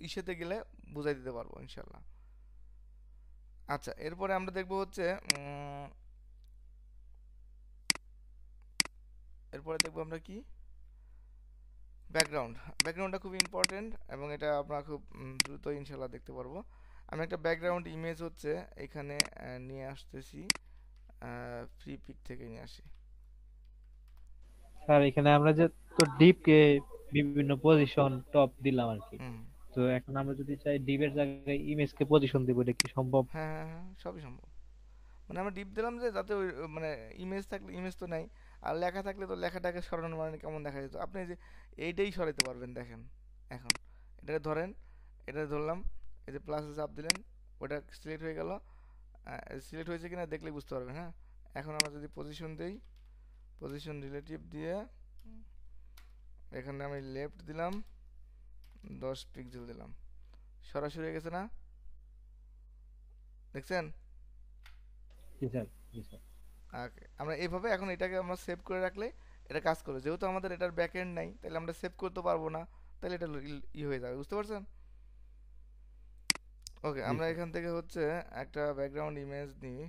S1: ইসেতে গেলে বুঝাই দিতে পারব ইনশাল্লাহ আচ্ছা এরপরে আমরা দেখব হচ্ছে এরপরে দেখব আমরা কি? ব্যাকগ্রাউন্ড ব্যাকগ্রাউন্ডটা খুব ইম্পর্টেন্ট এবং এটা আমরা খুব দ্রুত ইনশাল্লাহ দেখতে পারব। আমি একটা ব্যাকগ্রাউন্ড ইমেজ হচ্ছে এখানে নিয়ে আসতেছি। ফ্রি পিক থেকে নিয়ে আসি।
S2: স্যার এখানে আমরা যে তো ডিপ কে বিভিন্ন পজিশন টপ দিলাম আর কি। তো এখন আমরা যদি চাই ডিপের জায়গায় ইমেজ কে পজিশন দিব এটা কি সম্ভব?
S1: হ্যাঁ হ্যাঁ হ্যাঁ সবই সম্ভব। মানে আমরা ডিপ দিলাম যে যাতে মানে ইমেজ থাকলে ইমেজ তো নাই। আর লেখা থাকলে তো লেখাটাকে সরানো মানে কেমন দেখা যেত? আপনি যে এইটাই সরাইতে পারবেন দেখেন এখন। এটাকে ধরেন এটা ধরলাম এই যে প্লাসে চাপ দিলেন ওটা সিলেক্ট হয়ে গেল। সিলেক্ট হয়েছে কিনা দেখলে বুঝতে পারবেন হ্যাঁ? এখন আমরা যদি পজিশন দেই পজিশন রিলেটিভ দিয়ে এখানে আমি লেফট দিলাম দশ পিক্সেল দিলাম। সরাসরি হয়ে গেছে না? দেখছেন? আমরা এইভাবে এখন এটাকে আমরা সেভ করে রাখলে এটা কাজ করবে যেহেতু আমাদের এটার ব্যাক এন্ড নাই তাহলে আমরা সেভ করতে পারব না তাহলে এটা ই হয়ে যাবে বুঝতে পারছেন? ওকে আমরা এখান থেকে হচ্ছে একটা ব্যাকগ্রাউন্ড ইমেজ নিই।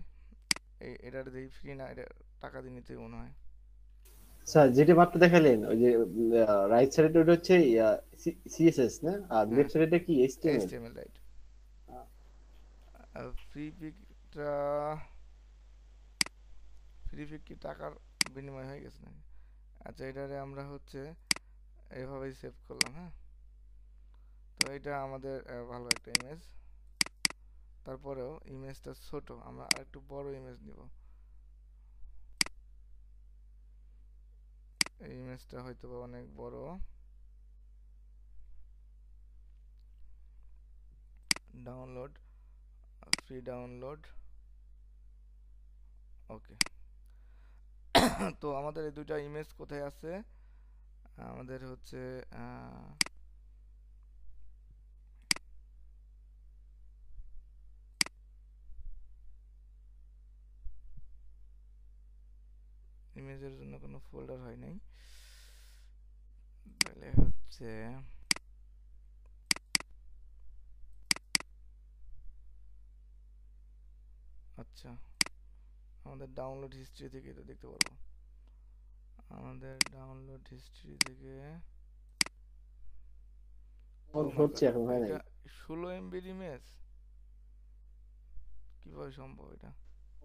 S1: এই এটার দিই ফ্রি না এটা টাকা দিয়ে নিতে মনে হয়।
S5: স্যার যেটা মাত্র দেখালেন ওই যে রাইট সাইডে ওটা হচ্ছে সিএসএস না? আর
S1: হ্যাঁ।
S5: লেফট সাইডে কি? এইচটিএমএল
S1: HTML রাইট ফ্রি পিকটা ফ্রি পিক কি টাকার বিনিময় হয়ে গেছে নাকি? আচ্ছা এটারে আমরা হচ্ছে এভাবেই সেভ করলাম হ্যাঁ? তো এটা আমাদের ভালো একটা ইমেজ তারপরেও ইমেজটা ছোট, আমরা আরেকটু বড় ইমেজ নিব। এই ইমেজটা হয়তো অনেক বড়। ডাউনলোড ফ্রি ডাউনলোড ওকে তো আমাদের এই দুইটা ইমেজ কোথায় আছে? আমাদের হচ্ছে ইমেজের জন্য কোনো ফোল্ডার হয় নাই। তাহলে হচ্ছে আচ্ছা আমাদের ডাউনলোড হিস্ট্রি থেকে এটা দেখতে পারব। আমাদের ডাউনলোড হিস্ট্রি থেকে
S5: হচ্ছে এখন হয় নাই?
S1: এটা ষোলো এমবির ইমেজ কীভাবে সম্ভব এটা?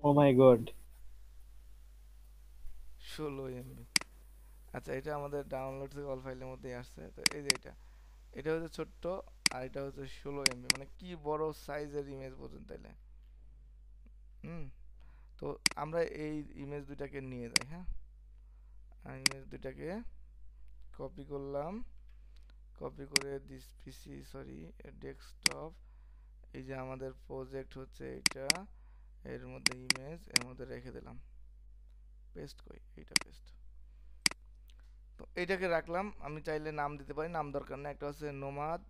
S2: ও মাই গড
S1: ষোলো এমবি আচ্ছা এটা আমাদের ডাউনলোড থেকে অল ফাইলের মধ্যেই আসছে। তো এই যে এটা এটা হচ্ছে ছোট্ট আর এটা হচ্ছে ষোলো এমবি মানে কি বড় সাইজের ইমেজ বোঝেন তাইলে? হুম, তো আমরা এই ইমেজ দুটাকে নিয়ে যাই হ্যাঁ? ইমেজ দুটাকে কপি করলাম। কপি করে দিস পিসি সরি ডেস্কটপ এই যে আমাদের প্রজেক্ট হচ্ছে এটা, এর মধ্যে ইমেজ এর মধ্যে রেখে দিলাম। পেস্ট কই এইটা পেস্ট তো এইটাকে রাখলাম, আমি চাইলে নাম দিতে পারি, নাম দরকার না একটা হচ্ছে নোমাদ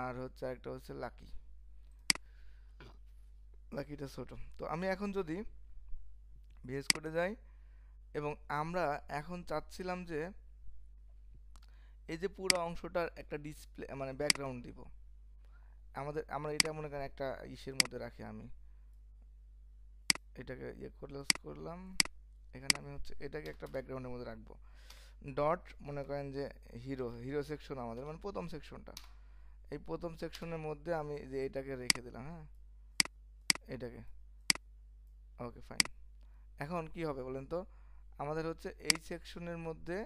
S1: আর হচ্ছে একটা হচ্ছে লাকি লাকিটা ছোট। তো আমি এখন যদি ভিএস কোডে যাই, এবং আমরা এখন চাচ্ছিলাম যে এই যে পুরো অংশটার একটা ডিসপ্লে মানে ব্যাকগ্রাউন্ড দিব। আমাদের, আমরা এটা মনে করেন একটা ইসের মধ্যে রাখি আমি। এটাকে ইয়ে করলে করলাম। এখানে আমি হচ্ছে এটাকে একটা ব্যাকগ্রাউন্ডের মধ্যে রাখব। ডট মনে করেন যে হিরো হিরো সেকশন আমাদের মানে প্রথম সেকশনটা এই প্রথম সেকশনের মধ্যে আমি যে এটাকে রেখে দিলাম হ্যাঁ? এটাকে। ওকে ফাইন এখন কি হবে বলেন তো? আমাদের হচ্ছে এই সেকশনের মধ্যে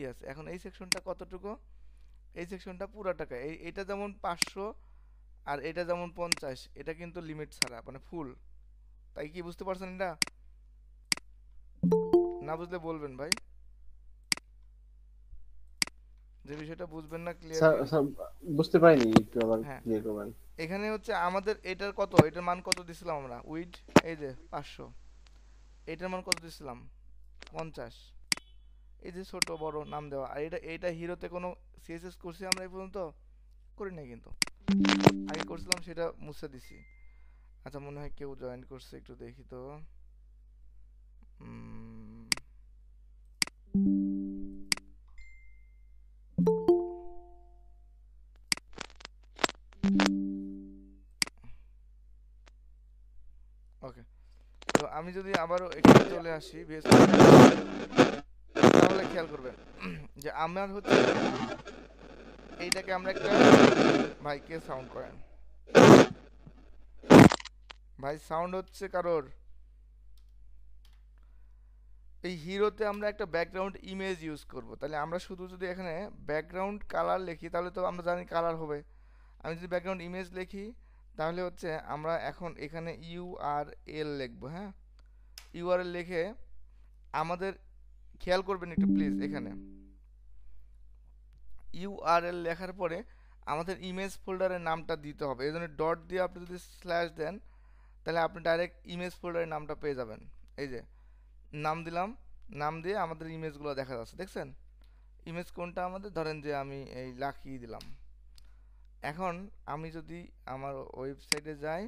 S1: ইয়াস এখন এই সেকশনটা কতটুকু? এই সেকশনটা পুরা টাকা। এই, এটা যেমন পাঁচশো আর এটা যেমন পঞ্চাশ, এটা কিন্তু লিমিট ছাড়া মানে ফুল তাই কি বুঝতে পারছেন এটা? না বুঝলে বলবেন ভাই। যে বিষয়টা বুঝবেন না ক্লিয়ার
S5: স্যার বুঝতে পারিনি একটু আবার। ক্লিয়ার করবেন।
S1: এখানে হচ্ছে আমাদের এটার কত? এটার মান কত দিছিলাম আমরা? উইড এই যে পাঁচশো। এটার মান কত দিছিলাম? পঞ্চাশ। এই যে ছোট বড় নাম দেওয়া। আর এটা এইটা হিরোতে কোনো সিএসএস করছি আমরা এই পর্যন্ত করি নাই কিন্তু। আগে করছিলাম সেটা মুছে দিছি। আচ্ছা মনে হয় কেউ জয়েন করছে একটু দেখি তো। উম, ওকে তো আমি যদি আবারও এখানে চলে আসি তাহলে খেয়াল করবেন যে আমার হচ্ছে এইটাকে আমরা একটা ভাই কে সাউন্ড করেন। ভাই সাউন্ড হচ্ছে কারোর? এই হিরোতে আমরা একটা ব্যাকগ্রাউন্ড ইমেজ ইউজ করব। তাহলে আমরা শুধু যদি এখানে ব্যাকগ্রাউন্ড কালার লিখি, তাহলে তো আমরা জানি কালার হবে। আমি যদি ব্যাকগ্রাউন্ড ইমেজ লিখি, তাহলে হচ্ছে আমরা এখন এখানে ইউআরএল লিখব হ্যাঁ? ইউআরএল লিখে আমাদের খেয়াল করবেন একটু প্লিজ এখানে। ইউআরএল লেখার পরে আমাদের ইমেজ ফোল্ডারের নামটা দিতে হবে। এই জন্য ডট দিয়ে আপনি যদি স্ল্যাশ দেন, তাহলে আপনি ডাইরেক্ট ইমেজ ফোল্ডারের নামটা পেয়ে যাবেন। এই যে, নাম দিলাম, নাম দিয়ে আমাদের ইমেজগুলো দেখা যাচ্ছে, দেখছেন? ইমেজ কোনটা আমাদের? ধরেন যে আমি এই লাকি দিলাম। এখন আমি যদি আমার ওয়েবসাইটে যাই,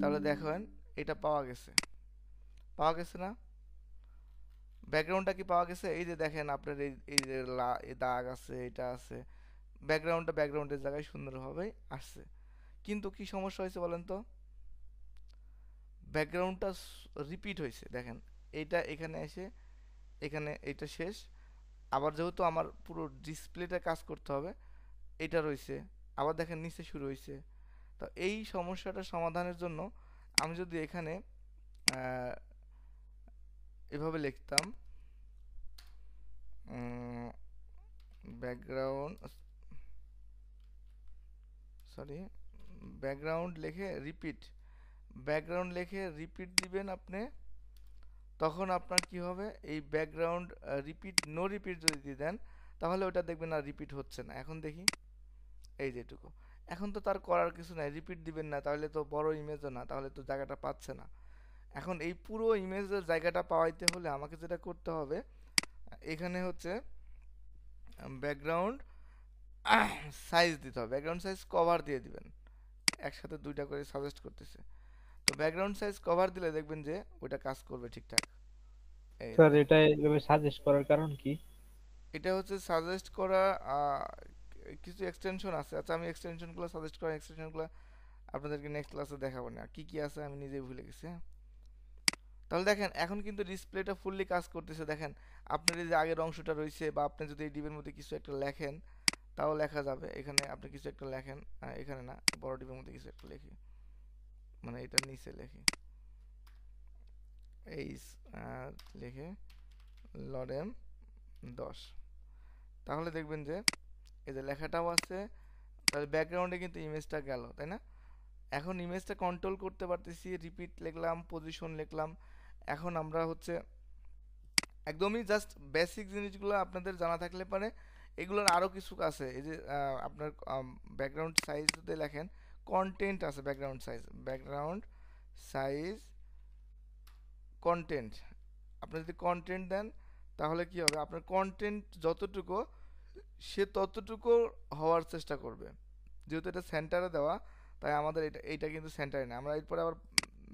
S1: তাহলে দেখেন এটা পাওয়া গেছে। পাওয়া গেছে না? ব্যাকগ্রাউন্ডটা কি পাওয়া গেছে? এই যে দেখেন আপনার এই এই যে দাগ আছে, এটা আছে। ব্যাকগ্রাউন্ডটা ব্যাকগ্রাউন্ডের জায়গায় সুন্দরভাবে আসছে। কিন্তু কি সমস্যা হয়েছে বলেন তো? ব্যাকগ্রাউন্ডটা রিপিট হয়েছে। দেখেন এইটা এখানে এসে, এখানে এটা শেষ। আবার যেহেতু আমার পুরো ডিসপ্লেটা কাজ করতে হবে এটা রয়েছে, আবার দেখেন নিচে শুরু হয়েছে। তো এই সমস্যাটা সমাধানের জন্য আমি যদি এখানে এভাবে লিখতাম ব্যাকগ্রাউন্ড সরি ব্যাকগ্রাউন্ড লিখে রিপিট ব্যাকগ্রাউন্ড লিখে রিপিট দিবেন আপনি, তখন আপনার কি হবে? এই ব্যাকগ্রাউন্ড রিপিট নো রিপিট যদি দিয়ে দেন, তাহলে ওটা দেখবেন আর রিপিট হচ্ছে না। এখন দেখি। এই যেটুকু এখন তো তার করার কিছু নাই রিপিট দিবেন না তাহলে তো বড় ইমেজও না তাহলে তো জায়গাটা পাচ্ছে না। এখন এই পুরো ইমেজের জায়গাটা পাওয়াইতে হলে আমাকে যেটা করতে হবে এখানে হচ্ছে ব্যাকগ্রাউন্ড সাইজ দিতে হবে। ব্যাকগ্রাউন্ড সাইজ কভার দিয়ে দিবেন। একসাথে দুইটা করে সাজেস্ট করতেছে। তো ব্যাকগ্রাউন্ড সাইজ কভার দিলে দেখবেন যে ওটা কাজ করবে ঠিকঠাক।
S6: স্যার এটা এভাবে সাজেস্ট করার কারণ কি?
S1: এটা হচ্ছে সাজেস্ট করা কিছু এক্সটেনশন আছে। আচ্ছা আমি এক্সটেনশনগুলো সাজেস্ট করা এক্সটেনশনগুলো আপনাদেরকে নেক্সট ক্লাসে দেখাবো না। কি কি আছে আমি নিজেই ভুলে গেছি হ্যাঁ? তাহলে দেখেন, এখন কিন্তু ডিসপ্লেটা ফুললি কাজ করতেছে। দেখেন, আপনার যে আগের অংশটা রয়েছে বা আপনি যদি এই ডিবের মধ্যে কিছু একটা লেখেন, তাও লেখা যাবে। এখানে আপনি কিছু একটা লেখেন এখানে না, বড় ডিবের মধ্যে কিছু একটা লিখি। মানে এটা নিচে লেখি। এই লিখে লরেম দশ। তাহলে দেখবেন যে এই যে লেখাটাও আছে তাহলে ব্যাকগ্রাউন্ডে কিন্তু ইমেজটা গেল, তাই না? এখন ইমেজটা কন্ট্রোল করতে পারতেছি রিপিট লিখলাম পজিশন লিখলাম, এখন আমরা হচ্ছে একদমই জাস্ট বেসিক জিনিসগুলো আপনাদের জানা থাকলে পারে, এগুলোর আরও কিছু আছে, এই যে আপনার ব্যাকগ্রাউন্ড সাইজ যদি লেখেন কন্টেন্ট আছে background size background size content আপনি যদি কন্টেন্ট দেন, তাহলে কি হবে? আপনার কন্টেন্ট যতটুকু সে ততটুকু হওয়ার চেষ্টা করবে। যেহেতু এটা সেন্টারে দেওয়া, তাই আমাদের এটা, এইটা কিন্তু সেন্টারে না আমরা এরপরে আবার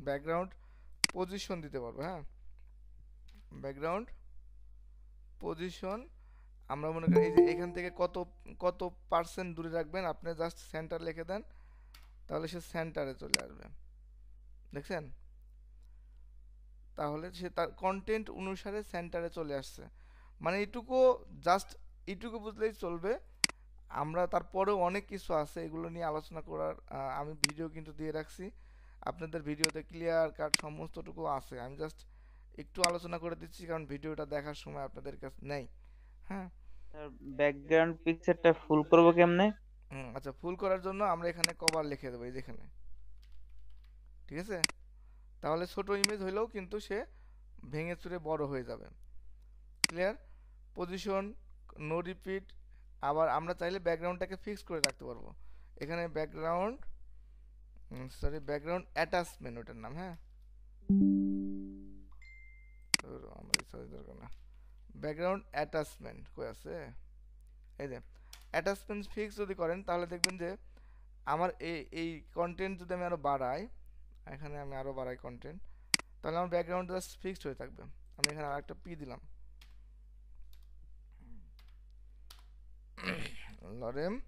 S1: ব্যাকগ্রাউন্ড পজিশন দিতে পারব হ্যাঁ? ব্যাকগ্রাউন্ড পজিশন আমরা মনে করি এই যে এখান থেকে কত কত পার্সেন্ট দূরে রাখবেন, আপনি জাস্ট সেন্টার লিখে দেন, তাহলে সে সেন্টারে চলে আসবে। দেখছেন? তাহলে সে তার কন্টেন্ট অনুসারে সেন্টারে চলে আসছে। মানে এটুকু জাস্ট এইটুকু বুঝলেই চলবে। আমরা তারপরেও অনেক কিছু আছে এগুলো নিয়ে আলোচনা করার আমি ভিডিও কিন্তু দিয়ে রাখছি। আপনাদের ভিডিওতে ক্লিয়ার কাট সমস্তটুকু আছে। আমি জাস্ট একটু আলোচনা করে দিচ্ছি কারণ ভিডিওটা দেখার সময় আপনাদের কাছে নেই। হ্যাঁ?
S7: স্যার ব্যাকগ্রাউন্ড পিকচারটা ফুল করব কেমনে?
S1: আচ্ছা ফুল করার জন্য আমরা এখানে কভার লিখে দেবো এই যেখানে ঠিক আছে? তাহলে ছোট ইমেজ হইলেও কিন্তু সে ভেঙে চুরে বড় হয়ে যাবে। ক্লিয়ার পজিশন নো রিপিট আবার আমরা চাইলে ব্যাকগ্রাউন্ডটাকে ফিক্স করে রাখতে পারব। এখানে ব্যাকগ্রাউন্ড সরি ব্যাকগ্রাউন্ড অ্যাটাচমেন্ট ওটার নাম হ্যাঁ? আমার রিসার্চ দরকার না। ব্যাকগ্রাউন্ড অ্যাটাচমেন্ট কই আছে? এই যে অ্যাটাচমেন্ট ফিক্স যদি করেন, তাহলে দেখবেন যে আমার এই এই কন্টেন্ট যদি আমি আরও বাড়াই, এখানে আমি আরও বাড়াই কন্টেন্ট তাহলে আমার ব্যাকগ্রাউন্ড জাস্ট ফিক্সড হয়ে থাকবে। আমি এখানে আরেকটা পি দিলাম। লরেম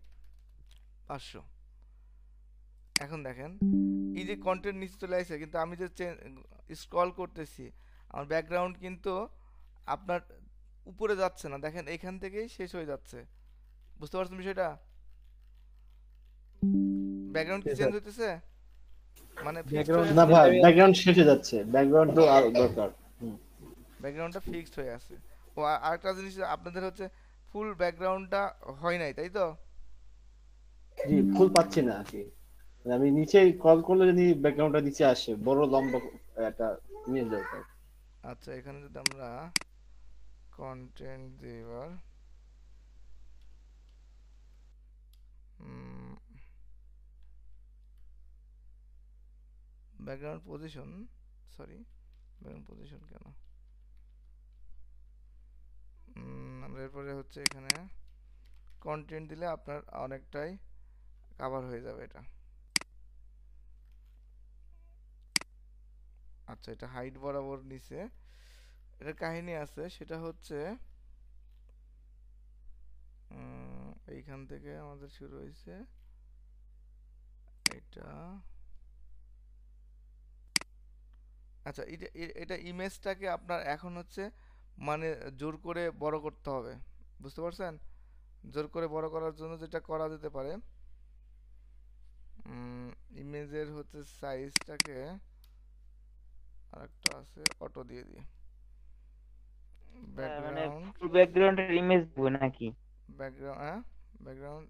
S1: পাঁচশো। এখন দেখেন এই যে কন্টেন্ট নিচে চলে আসছে কিন্তু আমি যে স্ক্রল করতেছি আমার ব্যাকগ্রাউন্ড কিন্তু আপনার উপরে যাচ্ছে না। দেখেন এখান থেকেই শেষ হয়ে যাচ্ছে। বুঝতে পারছেন বিষয়টা? ব্যাকগ্রাউন্ড কি চেঞ্জ. হইতেছে? মানে
S6: Background
S5: না ভাই ব্যাকগ্রাউন্ড শেষ হয়ে যাচ্ছে। ব্যাকগ্রাউন্ড তো আর দরকার।
S1: ব্যাকগ্রাউন্ডটা ফিক্সড হয়ে আছে। ও আর- আরেকটা জিনিস আপনাদের হচ্ছে ফুল ব্যাকগ্রাউন্ডটা হয় নাই তাই তো?
S5: জি ফুল পাচ্ছি না আর কি। মানে আমি নিচে কল করলে যদি ব্যাকগ্রাউন্ডটা নিচে আসে বড় লম্বা একটা ইমেজ দরকার
S1: আচ্ছা এখানে যদি আমরা কন্টেন্ট দিই এবার। Background position sorry background position কেন? এরপরে হচ্ছে এখানে কন্টেন্ট দিলে আপনার অনেকটাই কাভার হয়ে যাবে এটা। আচ্ছা এটা হাইট বরাবর নিচে। এটা কাহিনী আছে, সেটা হচ্ছে এইখান থেকে আমাদের শুরু হয়েছে। এটা আচ্ছা এটা এটা ইমেজটাকে আপনার এখন হচ্ছে মানে জোর করে বড় করতে হবে। বুঝতে পারছেন? জোর করে বড় করার জন্য যেটা করা যেতে পারে ইমেজের হচ্ছে সাইজটাকে আরেকটা আছে অটো দিয়ে দিই।
S7: মানে
S1: ব্যাকগ্রাউন্ড
S7: ব্যাকগ্রাউন্ডের ইমেজ দেবো নাকি?
S1: ব্যাকগ্রাউন্ড হ্যাঁ ব্যাকগ্রাউন্ড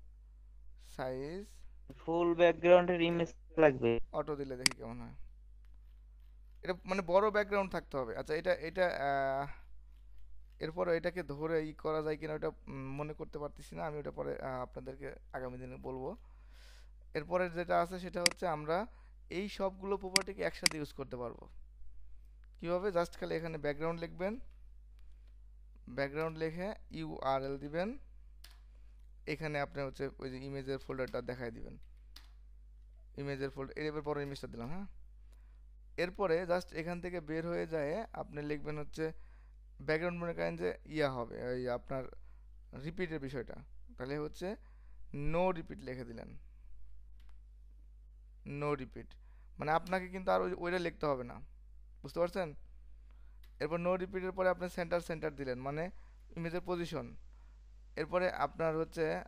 S1: সাইজ
S7: ফুল ব্যাকগ্রাউন্ডের ইমেজ লাগবে?
S1: অটো দিলে দেখি কেমন হয়। এটা মানে বড় ব্যাকগ্রাউন্ড থাকতে হবে। আচ্ছা এটা এটা আহ, এরপর এটাকে ধরে ই করা যায় কিনা ওটা মনে করতে পারতেছি না। আমি ওটা পরে আপনাদেরকে আগামী দিনে বলব। এরপরে যেটা আছে সেটা হচ্ছে আমরা এই সবগুলো প্রপার্টিকে একসাথে ইউজ করতে পারব। কীভাবে? জাস্ট খালি এখানে ব্যাকগ্রাউন্ড লিখবেন। ব্যাকগ্রাউন্ড লিখে ইউআরএল দিবেন। এখানে আপনি হচ্ছে ওই যে ইমেজের ফোল্ডারটা দেখাই দিবেন। ইমেজের ফোল্ডার এবার পরে ইমেজটা দিলাম হ্যাঁ? এরপরে জাস্ট এখান থেকে বের হয়ে যায়, আপনি লিখবেন হচ্ছে ব্যাকগ্রাউন্ড মনে করেন যে ইয়া হবে ওই আপনার রিপিটের বিষয়টা। তাহলে হচ্ছে নো রিপিট লিখে দিলেন। নো রিপিট মানে আপনাকে কিন্তু আর ওই- ওইটা লিখতে হবে না। বুঝতে পারছেন? এরপর নো রিপিটের পরে আপনি সেন্টার সেন্টার দিলেন মানে ইমেজের পজিশন এরপরে আপনার হচ্ছে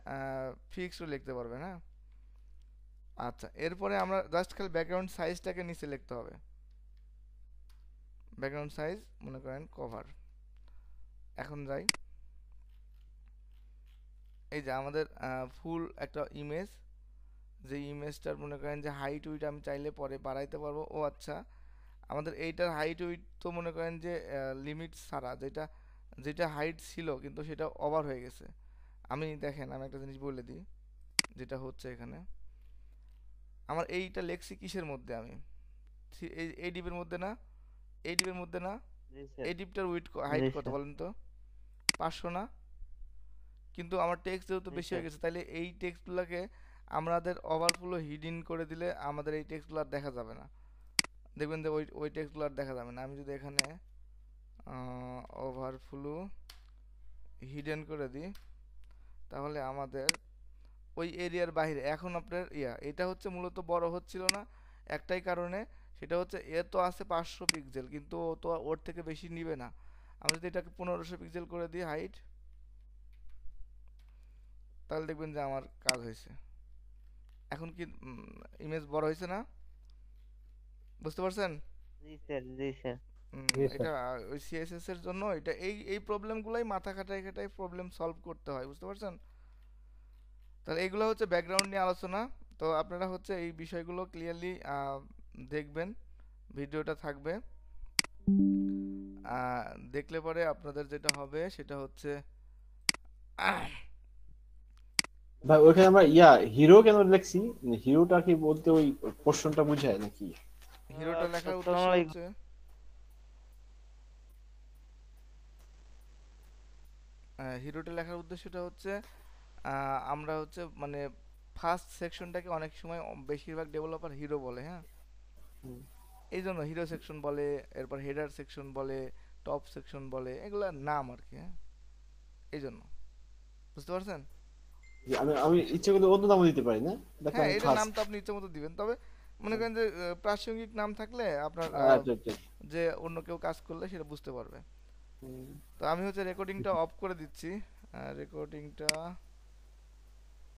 S1: ফিক্সও লিখতে পারবেন হ্যাঁ? আচ্ছা এরপরে আমরা জাস্ট খালি ব্যাকগ্রাউন্ড সাইজটাকে নিচে লিখতে হবে। ব্যাকগ্রাউন্ড সাইজ মনে করেন কভার এখন যাই। এই যে আমাদের ফুল একটা ইমেজ যে ইমেজটার মনে করেন যে হাইট উইট আমি চাইলে পরে বাড়াইতে পারব। ও আচ্ছা আমাদের এইটার হাইট উইট তো মনে করেন যে লিমিট ছাড়া যেটা যেটা হাইট ছিল কিন্তু সেটা ওভার হয়ে গেছে। আমি দেখেন আমি একটা জিনিস বলে দিই যেটা হচ্ছে এখানে। আমার এইটা লেখছি কিসের মধ্যে আমি? এই ডিপের মধ্যে না? এই ডিপের মধ্যে না? এই ডিপটার উইট হাইট কত বলেন তো? পাঁচশো না। কিন্তু আমার টেক্সট যেহেতু বেশি হয়ে গেছে তাহলে এই টেক্সটগুলোকে আমাদের ওভারফ্লো হিডিন করে দিলে আমাদের এই টেক্সটগুলো আর দেখা যাবে না। দেখবেন যে ওই ওই টেক্সটগুলো আর দেখা যাবে না। আমি যদি এখানে ওভারফ্লো হিডেন করে দিই তাহলে আমাদের ওই এরিয়ার বাইরে এখন আপনার ইয়া এটা হচ্ছে মূলত বড় হচ্ছিল না একটাই কারণে সেটা হচ্ছে এ তো আছে পাঁচশো পিক্সেল কিন্তু ও তো ওর থেকে বেশি নিবে না। আমি যদি এটাকে পনেরোশো পিক্সেল করে দিই হাইট তাহলে দেখবেন যে আমার কাজ হয়েছে। এখন কি ইমেজ বড় হয়েছে না? বুঝতে পারছেন?
S7: জি স্যার জি স্যার।
S1: উম,
S6: জি, স্যার।
S1: এটা ওই সিএসএস এর জন্য এটা এই এই প্রবলেমগুলাই মাথা খাটাই খাটাই প্রবলেম সলভ করতে হয় বুঝতে পারছেন? তাহলে এগুলো হচ্ছে ব্যাকগ্রাউন্ড নিয়ে আলোচনা। তো আপনারা হচ্ছে এই বিষয়গুলো ক্লিয়ারলি দেখবেন ভিডিওটা থাকবে। দেখলে পরে আপনাদের যেটা হবে সেটা হচ্ছে
S5: ভাই ওইখানে আমরা ইয়া হিরো কেন লিখছি হিরোটা কি বলতে ওই পোর্শনটা বোঝায় নাকি
S1: হিরোটা লেখার উদ্দেশ্য
S7: আলাইকুম।
S1: হচ্ছে আহ, হিরোটা লেখার উদ্দেশ্যটা হচ্ছে আমরা হচ্ছে মানে ফার্স্ট সেকশনটাকে অনেক সময় বেশিরভাগ ডেভেলপার হিরো বলে হ্যাঁ। এই জন্য হিরো সেকশন বলে এরপর হেডার সেকশন বলে টপ সেকশন বলে এগুলা নাম আর কি হ্যাঁ? এই জন্য বুঝতে পারছেন?
S5: আমি আমি ইচ্ছে করলে অন্য নামও দিতে পারি না?
S1: হ্যাঁ এটার নাম তো আপনি ইচ্ছে মতো দিবেন তবে মনে করেন যে প্রাসঙ্গিক নাম থাকলে আপনার
S5: আচ্ছা
S1: যে অন্য কেউ কাজ করলে সেটা বুঝতে পারবে। তো আমি হচ্ছে রেকর্ডিংটা অফ করে দিচ্ছি রেকর্ডিংটা